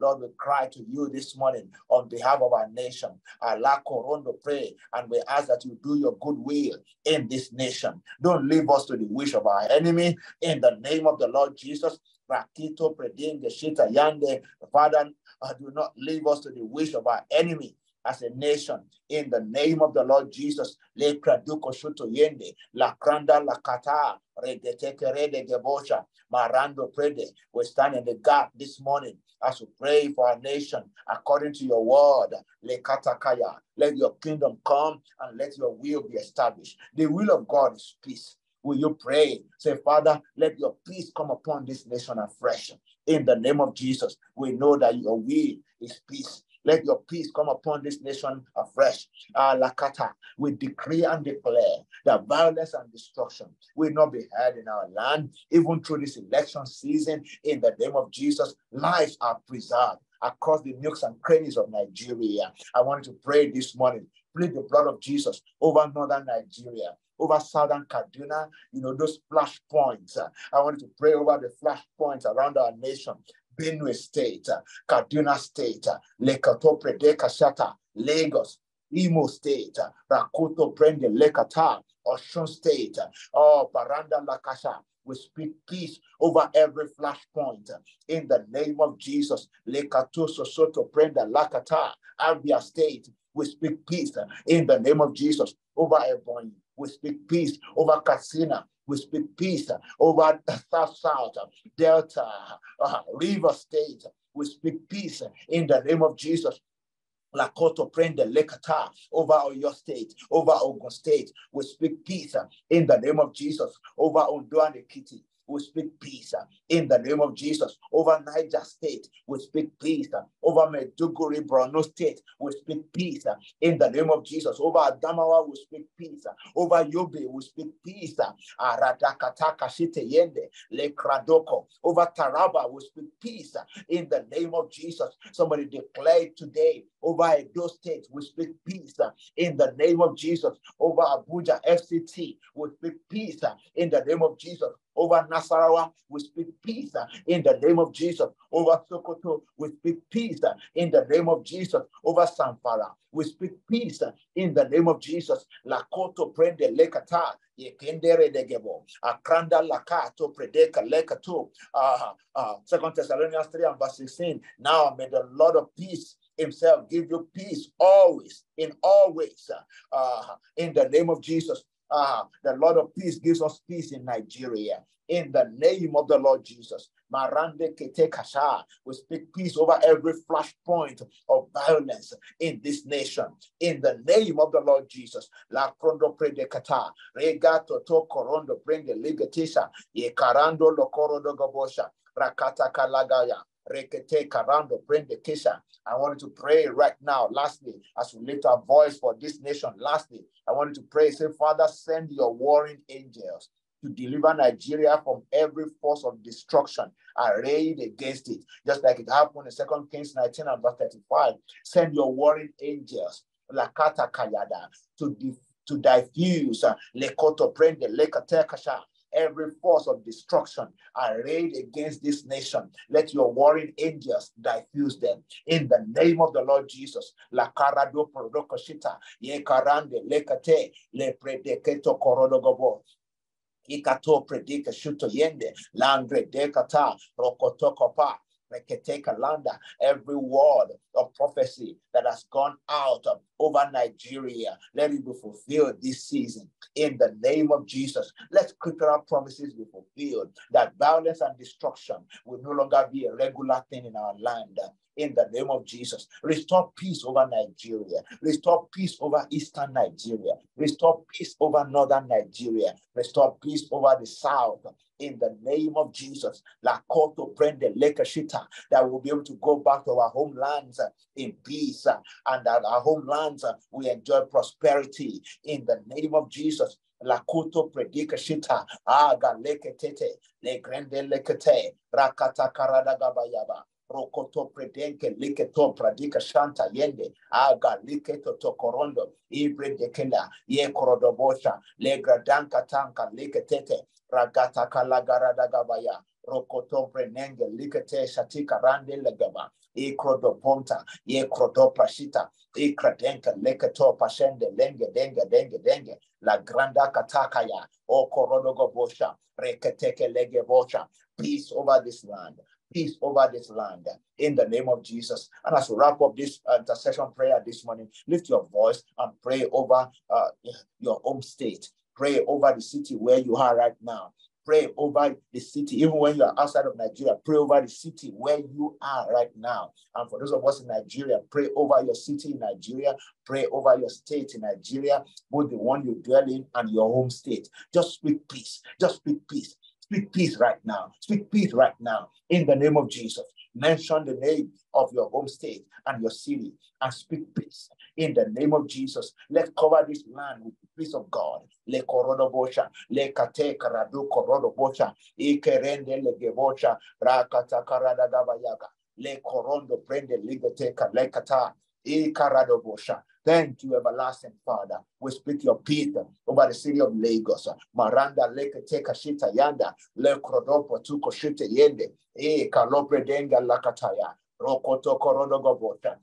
Lord, we cry to you this morning on behalf of our nation. Allah Korondo pray and we ask that you do your good will in this nation. Don't leave us to the wish of our enemy. In the name of the Lord Jesus, Rakito Preding Shita Yande. Father, uh, do not leave us to the wish of our enemy as a nation in the name of the Lord Jesus. Le kraduko shuto yende, la kranda la kata, redeteke de gebosha, marando prede. We stand in the gap this morning as we pray for our nation according to your word. Le katakaya, let your kingdom come and let your will be established. The will of God is peace. Will you pray? Say, Father, let your peace come upon this nation afresh. In the name of Jesus, we know that your will is peace. Let your peace come upon this nation afresh. Lakata, we decree and declare that violence and destruction will not be heard in our land, even through this election season. In the name of Jesus, lives are preserved across the nooks and crannies of Nigeria. I want to pray this morning. Plead the blood of Jesus over northern Nigeria, over southern Kaduna, you know, those flash points. I want to pray over the flash points around our nation. Benue State, Kaduna State, Lekato Predeka Shata, Lagos, Imo State, Rakoto Prende Lekata, Osun State, oh, Paranda Lakasha. We speak peace over every flashpoint in the name of Jesus. Lekato Sosoto Prenda Lakata, Abia State. We speak peace in the name of Jesus over Ebonyi. We speak peace over Katsina. We speak peace over the South South, Delta, uh, River State. We speak peace in the name of Jesus. Lakoto prende lekata over Oyo State, over Ogun State. We speak peace in the name of Jesus over Ondo and Ekiti. We speak peace uh, in the name of Jesus. Over Niger State, we speak peace. Uh, over Maiduguri, Borno State, we speak peace uh, in the name of Jesus. Over Adamawa, we speak peace. Over Yobe, we speak peace. Aradakataka Shite Yende, Lekradoko. Over Taraba, we speak peace in the name of Jesus. Somebody declare today over Edo State, we speak peace in the name of Jesus. Over Abuja, FCT, we speak peace in the name of Jesus. Over Nasarawa, we speak peace uh, in the name of Jesus. Over Sokoto, we speak peace uh, in the name of Jesus. Over Zamfara, we speak peace uh, in the name of Jesus. Lakoto prende lekata, yekendere degebo. Akranda lakato predeka lekato. Uh, uh, Second Thessalonians 3 and verse 16. Now may the Lord of peace himself give you peace always, in all ways, uh, in the name of Jesus. Uh, the Lord of peace gives us peace in Nigeria. In the name of the Lord Jesus. Marande Kete Kasha. We speak peace over every flashpoint of violence in this nation. In the name of the Lord Jesus. La Krondo Prede Kata. Regato to Korondo Prende Ligatisha. Ye Karando Lokoro Gabosha. Rakata Kalagaya. Rekete Karando Prende Kisha. I want you to pray right now. Lastly, as we lift our voice for this nation, lastly, I want you to pray. Say, Father, send your warring angels to deliver Nigeria from every force of destruction arrayed against it. Just like it happened in 2 Kings 19 and verse 35. Send your warring angels, Lakata Kayada, to, to diffuse uh, Lekoto Prende Lekate Kasha every force of destruction arrayed against this nation. Let your warring angels diffuse them in the name of the Lord Jesus. La carado ye karande lekate, le predeketo korodogobo. Ikato predika shuto yende, langre dekata, Landa, every word of prophecy that has gone out over Nigeria, let it be fulfilled this season in the name of Jesus. Let scriptural promises be fulfilled that violence and destruction will no longer be a regular thing in our land in the name of Jesus. Restore peace over Nigeria. Restore peace over Eastern Nigeria. Restore peace over Northern Nigeria. Restore peace over the South in the name of Jesus. La Koto Prende Lekashita, that we'll be able to go back to our homelands in peace and that our homelands we enjoy prosperity in the name of Jesus. La Koto Predika Shita, Aga Leketete, Le Grande Lekete, Rakata Karada Gabayaba. Rokoto predenke liketo pradika shanta yende aga liketo tokorondo ibre dekenda ye korodobosha le gradanka tanka liketete ragata kalagara dagabaya rokoto prenenge likete shatika rande legaba. E krodo ponta ye krodo prashita. E kradenka leketo pashende lenge denge denge denge. La granda katakaya o korodo gobosha reketeke lege bosha. Peace over this land. Peace over this land. In the name of Jesus. And as we wrap up this uh, intercession prayer this morning, lift your voice and pray over uh, your home state. Pray over the city where you are right now. Pray over the city, even when you are outside of Nigeria. Pray over the city where you are right now. And for those of us in Nigeria, pray over your city in Nigeria. Pray over your state in Nigeria, both the one you dwell in and your home state. Just speak peace. Just speak peace. Speak peace right now. Speak peace right now in the name of Jesus. Mention the name of your home state and your city and speak peace in the name of Jesus. Let's cover this land with the peace of God. Le korodobosha, le kate karadu korodobosha, ikerende le gebosha, rakata karada gabayaga, le korondo prende ligoteka le kata, ikaradobosha. Thank you, everlasting Father. We speak your peace over the city of Lagos. Maranda leke teka shita yanda, le krodopo tuko shite yende, e kalopre denga lakataya, rokoto korodo gobota.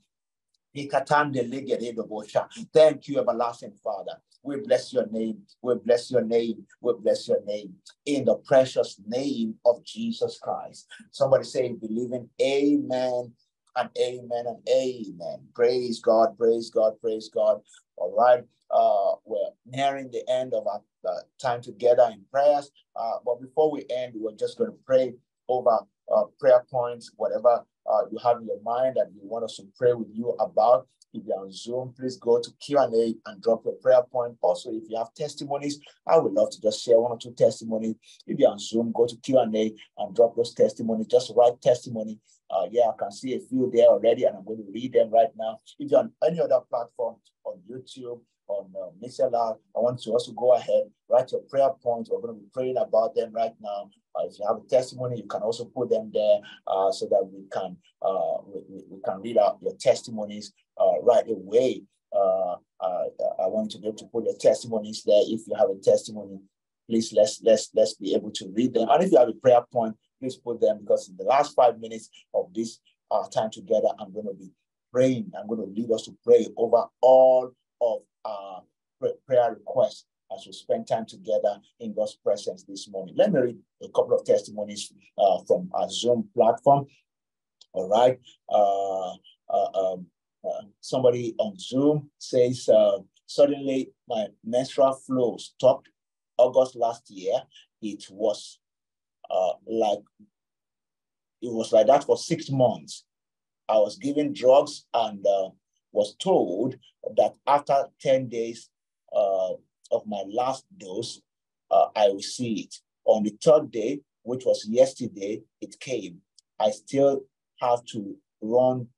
Thank you, everlasting Father. We bless your name. We bless your name. We bless your name. In the precious name of Jesus Christ. Somebody say, believing, Amen and amen and amen. Praise God, praise God, praise God. All right. Uh, we're nearing the end of our uh, time together in prayers. Uh, but before we end, we're just going to pray over uh, prayer points, whatever uh, you have in your mind that you want us to pray with you about. If you're on Zoom, please go to Q&A and drop your prayer point. Also, if you have testimonies, I would love to just share one or two testimonies. If you're on Zoom, go to Q&A and drop those testimonies. Just write testimony. Uh, yeah, I can see a few there already, and I'm going to read them right now. If you're on any other platform, on YouTube, on uh, Mixlr, I want to also go ahead, write your prayer points. We're going to be praying about them right now. Uh, if you have a testimony, you can also put them there uh, so that we can uh, we, we, can read out your testimonies uh, right away. Uh, I want to be able to put your testimonies there. If you have a testimony, please let's let's let's be able to read them. And if you have a prayer point, please put them because in the last five minutes of this time together, I'm going to be praying. I'm going to lead us to pray over all of our prayer requests as we spend time together in God's presence this morning. Let me read a couple of testimonies uh, from our Zoom platform. All right. Uh, uh, um, uh, somebody on Zoom says, uh, suddenly my menstrual flow stopped August last year. It was uh, like it was like that for six months. I was given drugs and was told that after 10 days uh, of my last dose, uh, I will see it. On the third day, which was yesterday, it came. I still have to run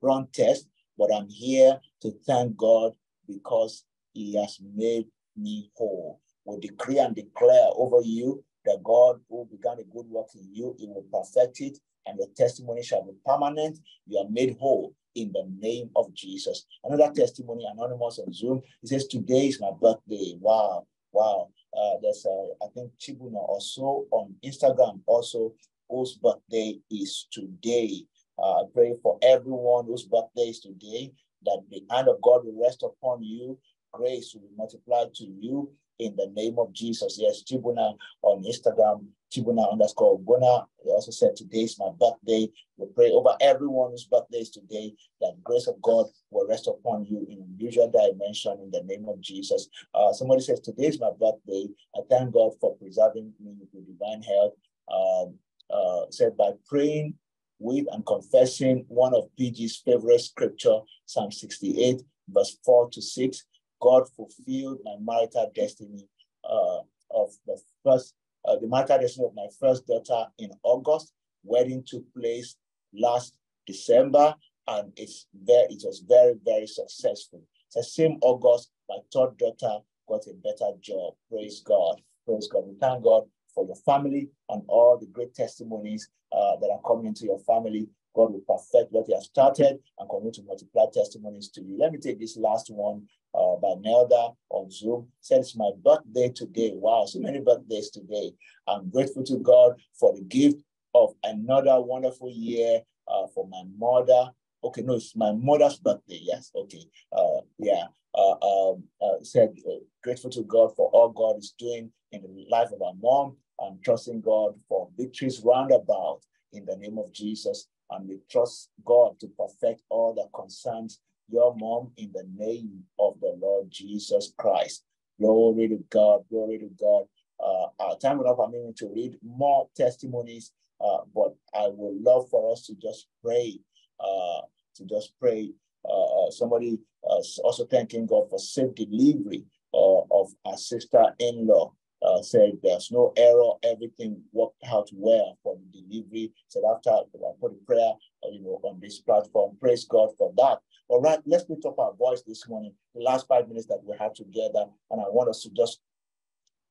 run tests, but I'm here to thank God because He has made me whole. We decree and declare over you that God who began a good work in you, He will perfect it, and your testimony shall be permanent. You are made whole in the name of Jesus. Another testimony, anonymous on Zoom, he says, Today is my birthday. Wow, wow. Uh, there's, uh, I think, Chibuna also on Instagram, also, whose birthday is today. Uh, I pray for everyone whose birthday is today, that the hand of God will rest upon you, grace will be multiplied to you in the name of Jesus. Yes, Chibuna on Instagram Chibuna underscore Gona. He also said, Today is my birthday. We pray over everyone whose birthday is today that grace of God will rest upon you in unusual dimension in the name of Jesus. Uh, somebody says, Today is my birthday. I thank God for preserving me with divine health. Um, uh, said, By praying with and confessing one of PG's favorite scripture, Psalm 68, verse 4 to 6, God fulfilled my marital destiny uh, of the first uh, the marital destiny of my first daughter in August. Wedding took place last December, and it's very, it was very, very successful. The same August, my third daughter got a better job. Praise God. Praise God. We thank God for your family and all the great testimonies uh, that are coming into your family. God will perfect what He has started and continue to multiply testimonies to you. Let me take this last one uh, by Nelda on Zoom. Says my birthday today. Wow, so many birthdays today. I'm grateful to God for the gift of another wonderful year uh, for my mother. Okay, no, it's my mother's birthday. Yes, okay. Uh, yeah. Uh, um, uh, said uh, grateful to God for all God is doing in the life of our mom. I'm trusting God for victories roundabout in the name of Jesus and we trust God to perfect all that concerns your mom in the name of the Lord Jesus Christ. Glory to God, glory to God. Uh, our time will not permit me to read more testimonies, uh, but I would love for us to just pray, uh, to just pray. Uh, uh, somebody uh, also thanking God for safe delivery of our sister-in-law uh, said there's no error, everything worked out well for the delivery. Said after I put a prayer, uh, you know, on this platform, praise God for that. All right, let's lift up our voice this morning. The last five minutes that we have together, and I want us to just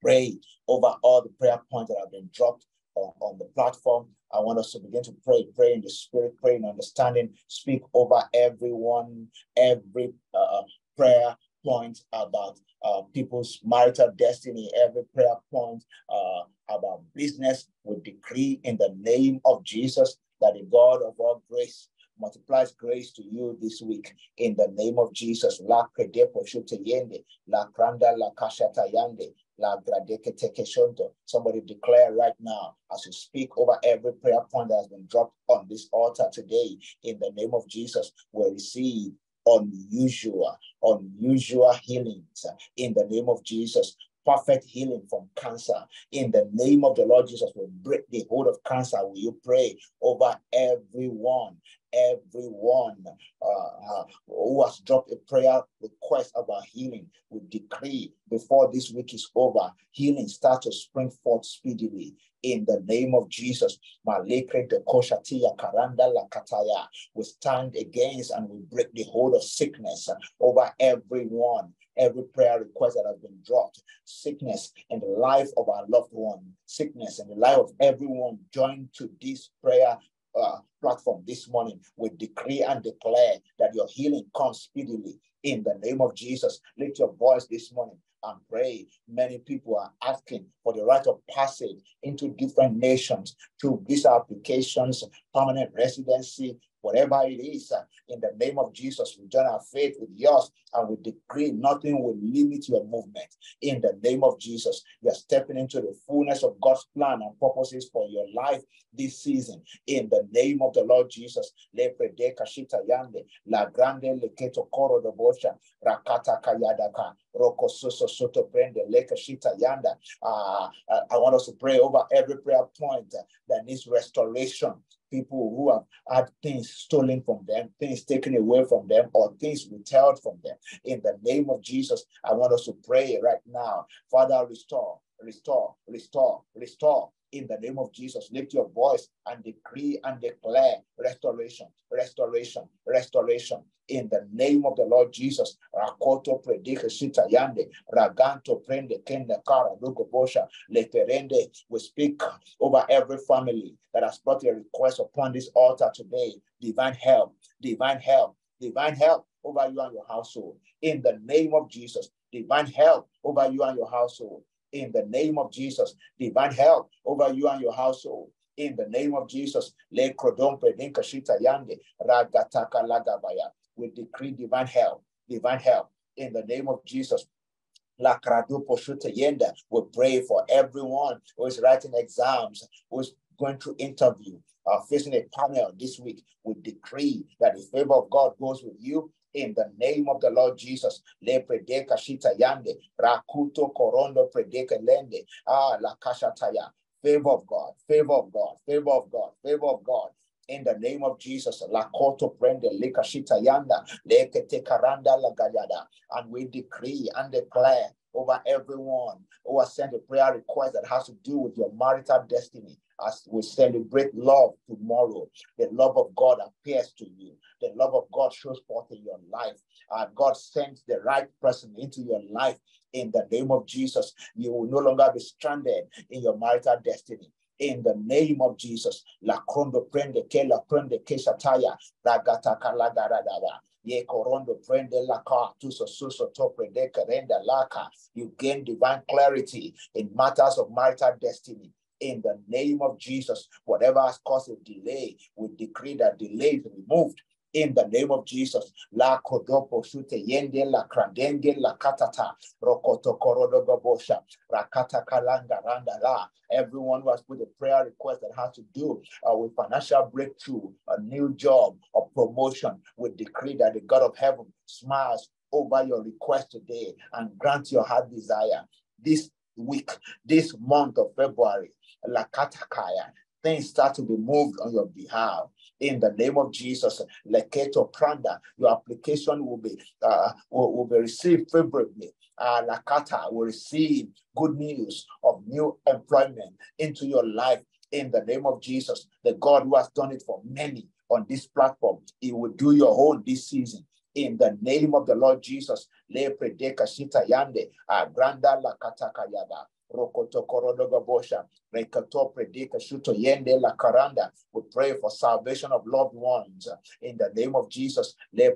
pray over all the prayer points that have been dropped on, on the platform. I want us to begin to pray, pray in the spirit, pray in understanding, speak over everyone, every uh, prayer point about uh, people's marital destiny, every prayer point uh, about business, we decree in the name of Jesus that the God of all grace multiplies grace to you this week in the name of Jesus. La credepo yende, la kranda la kashata yande, la gradeke tekeshonto. Somebody declare right now as you speak over every prayer point that has been dropped on this altar today in the name of Jesus. We receive unusual, unusual healings in the name of Jesus. perfect healing from cancer. In the name of the Lord Jesus, we break the hold of cancer. Will you pray over everyone? Everyone uh, uh, who has dropped a prayer request about healing, we decree before this week is over, healing starts to spring forth speedily in the name of Jesus. We stand against and we break the hold of sickness over everyone every prayer request that has been dropped, sickness in the life of our loved one, sickness in the life of everyone joined to this prayer uh, platform this morning. We decree and declare that your healing comes speedily in the name of Jesus. Lift your voice this morning and pray. Many people are asking for the right of passage into different nations through visa applications, permanent residency, whatever it is, uh, in the name of Jesus, we join our faith with yours and we decree nothing will limit your movement. In the name of Jesus, you're stepping into the fullness of God's plan and purposes for your life this season. In the name of the Lord Jesus, la grande leketo koro do bosha, rakata kayadaka, roko soto yanda. Uh, I want us to pray over every prayer point that needs restoration people who have had things stolen from them, things taken away from them, or things withheld from them. In the name of Jesus, I want us to pray right now. Father, restore, restore, restore, restore in the name of Jesus. Lift your voice and decree and declare restoration, restoration, restoration in the name of the Lord Jesus. Rakoto predike sita yande, raganto prende kende kara bosha, leperende. We speak over every family that has brought a request upon this altar today. Divine help, divine help, divine help over you and your household. In the name of Jesus, divine help over you and your household in the name of Jesus. Divine help over you and your household. In the name of Jesus. We decree divine help, divine help in the name of Jesus. We pray for everyone who is writing exams, who is going to interview, uh, facing a panel this week. We decree that the favor of God goes with you in the name of the Lord Jesus. Le predeka shita yande, rakuto korondo predeka lende, ah, la kashataya. Favor of God, favor of God, favor of God, favor of God. In the name of Jesus, la koto prende lika shita yanda, leke te karanda la gayada. And we decree and declare over everyone who has sent a prayer request that has to do with your marital destiny as we celebrate love tomorrow, the love of God appears to you. The love of God shows forth in your life. Uh, God sends the right person into your life in the name of Jesus. You will no longer be stranded in your marital destiny in the name of Jesus. La prende ke la prende ke sataya ragata kalagaradaba. Ye korondo prende la ka tuso suso to prende kerenda laka. You gain divine clarity in matters of marital destiny in the name of Jesus. Whatever has caused a delay, we decree that delay is removed in the name of Jesus. La kodopo shute yende la krandenge la katata rokoto korodo gabosha rakata kalanga randa la. Everyone who has put a prayer request that has to do uh, with financial breakthrough, a new job, a promotion, we decree that the God of heaven smiles over your request today and grant your heart desire. This week, this month of February, la Lakatakaya, things start to be moved on your behalf. In the name of Jesus, Leketo Pranda, your application will be uh, will, will be received favorably. Uh, Lakata will receive good news of new employment into your life in the name of Jesus, the God who has done it for many on this platform. He will do your own this season in the name of the Lord Jesus. Le predeka shita yande, agranda la kataka We pray for salvation of loved ones in the name of Jesus. We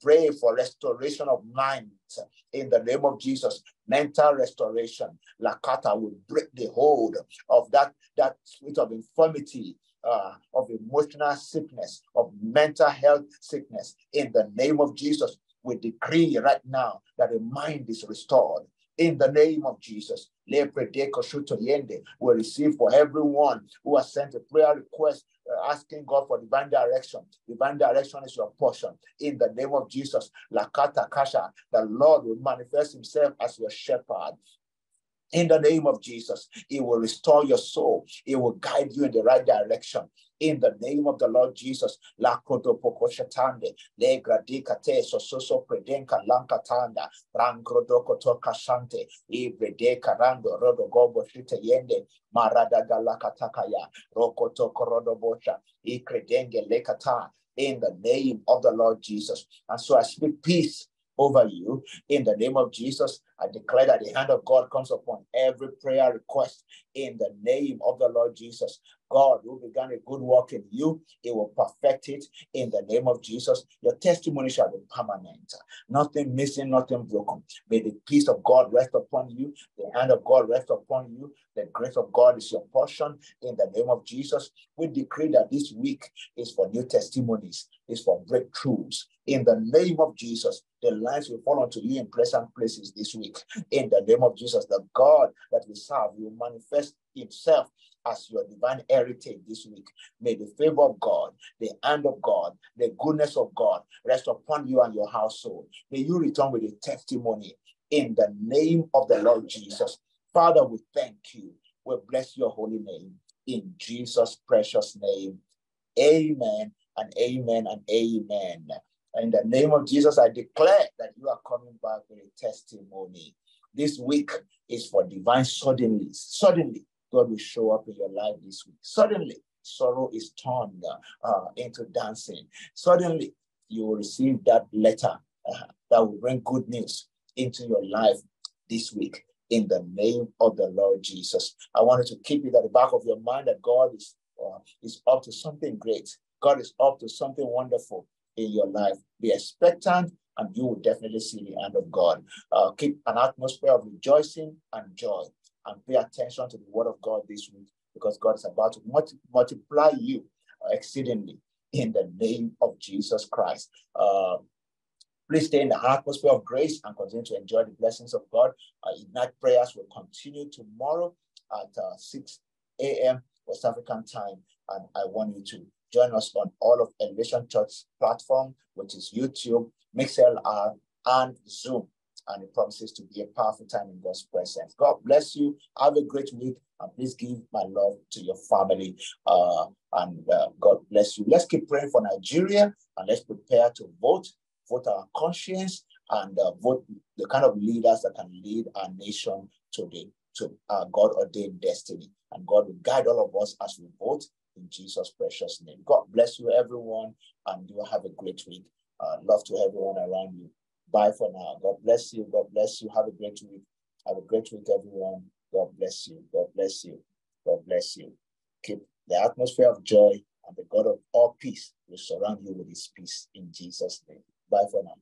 pray for restoration of minds in the name of Jesus. Mental restoration. Lakata will break the hold of that, that spirit of infirmity uh, of emotional sickness, of mental health sickness. In the name of Jesus, we decree right now that the mind is restored. in the name of Jesus. We receive for everyone who has sent a prayer request uh, asking God for divine direction. Divine direction is your portion. In the name of Jesus, Lakata Kasha, the Lord will manifest himself as your shepherd in the name of Jesus. He will restore your soul. He will guide you in the right direction. In the name of the Lord Jesus. La koto poko shatande. Le gradikate sososo predenka lankatanda. Rankrodo koto kashante. Ibrede karando rodo gobo shite yende. Marada galakatakaya. Rokoto korodo bosha. Ikredenge lekata. In the name of the Lord Jesus. And so I speak peace over you. In the name of Jesus, I declare that the hand of God comes upon every prayer request in the name of the Lord Jesus. God who began a good work in you, He will perfect it in the name of Jesus. Your testimony shall be permanent. Nothing missing, nothing broken. May the peace of God rest upon you, the hand of God rest upon you, the grace of God is your portion in the name of Jesus. We decree that this week is for new testimonies, is for breakthroughs. In the name of Jesus, the lines will fall onto you in pleasant places this week. In the name of Jesus, the God that we serve will manifest himself as your divine heritage this week. May the favor of God, the hand of God, the goodness of God rest upon you and your household. May you return with a testimony in the name of the Lord Jesus. Father, we thank you. We bless your holy name in Jesus' precious name. Amen and amen and amen. In the name of Jesus, I declare that you are coming back with a testimony. This week is for divine suddenly. Suddenly, God will show up in your life this week. Suddenly, sorrow is turned uh, into dancing. Suddenly, you will receive that letter uh, that will bring good news into your life this week in the name of the Lord Jesus. I wanted to keep it at the back of your mind that God is, uh, is up to something great. God is up to something wonderful in your life. Be expectant, and you will definitely see the hand of God. Uh, keep an atmosphere of rejoicing and joy, and pay attention to the word of God this week because God is about to multi- multiply you exceedingly in the name of Jesus Christ. Uh, please stay in the atmosphere of grace and continue to enjoy the blessings of God. Uh, Ignite prayers will continue tomorrow at uh, 6 a.m. West African time, and I want you to Join us on all of Elevation Church platform, which is YouTube, MixLR, and Zoom. And it promises to be a powerful time in God's presence. God bless you. Have a great week. And please give my love to your family. Uh, and uh, God bless you. Let's keep praying for Nigeria and let's prepare to vote, vote our conscience, and uh, vote the kind of leaders that can lead our nation today to our God ordained destiny. And God will guide all of us as we vote in Jesus' precious name. God bless you, everyone, and you have a great week. Uh, love to everyone around you. Bye for now. God bless you. God bless you. Have a great week. Have a great week, everyone. God bless you. God bless you. God bless you. Keep the atmosphere of joy and the God of all peace will surround you with his peace in Jesus' name. Bye for now.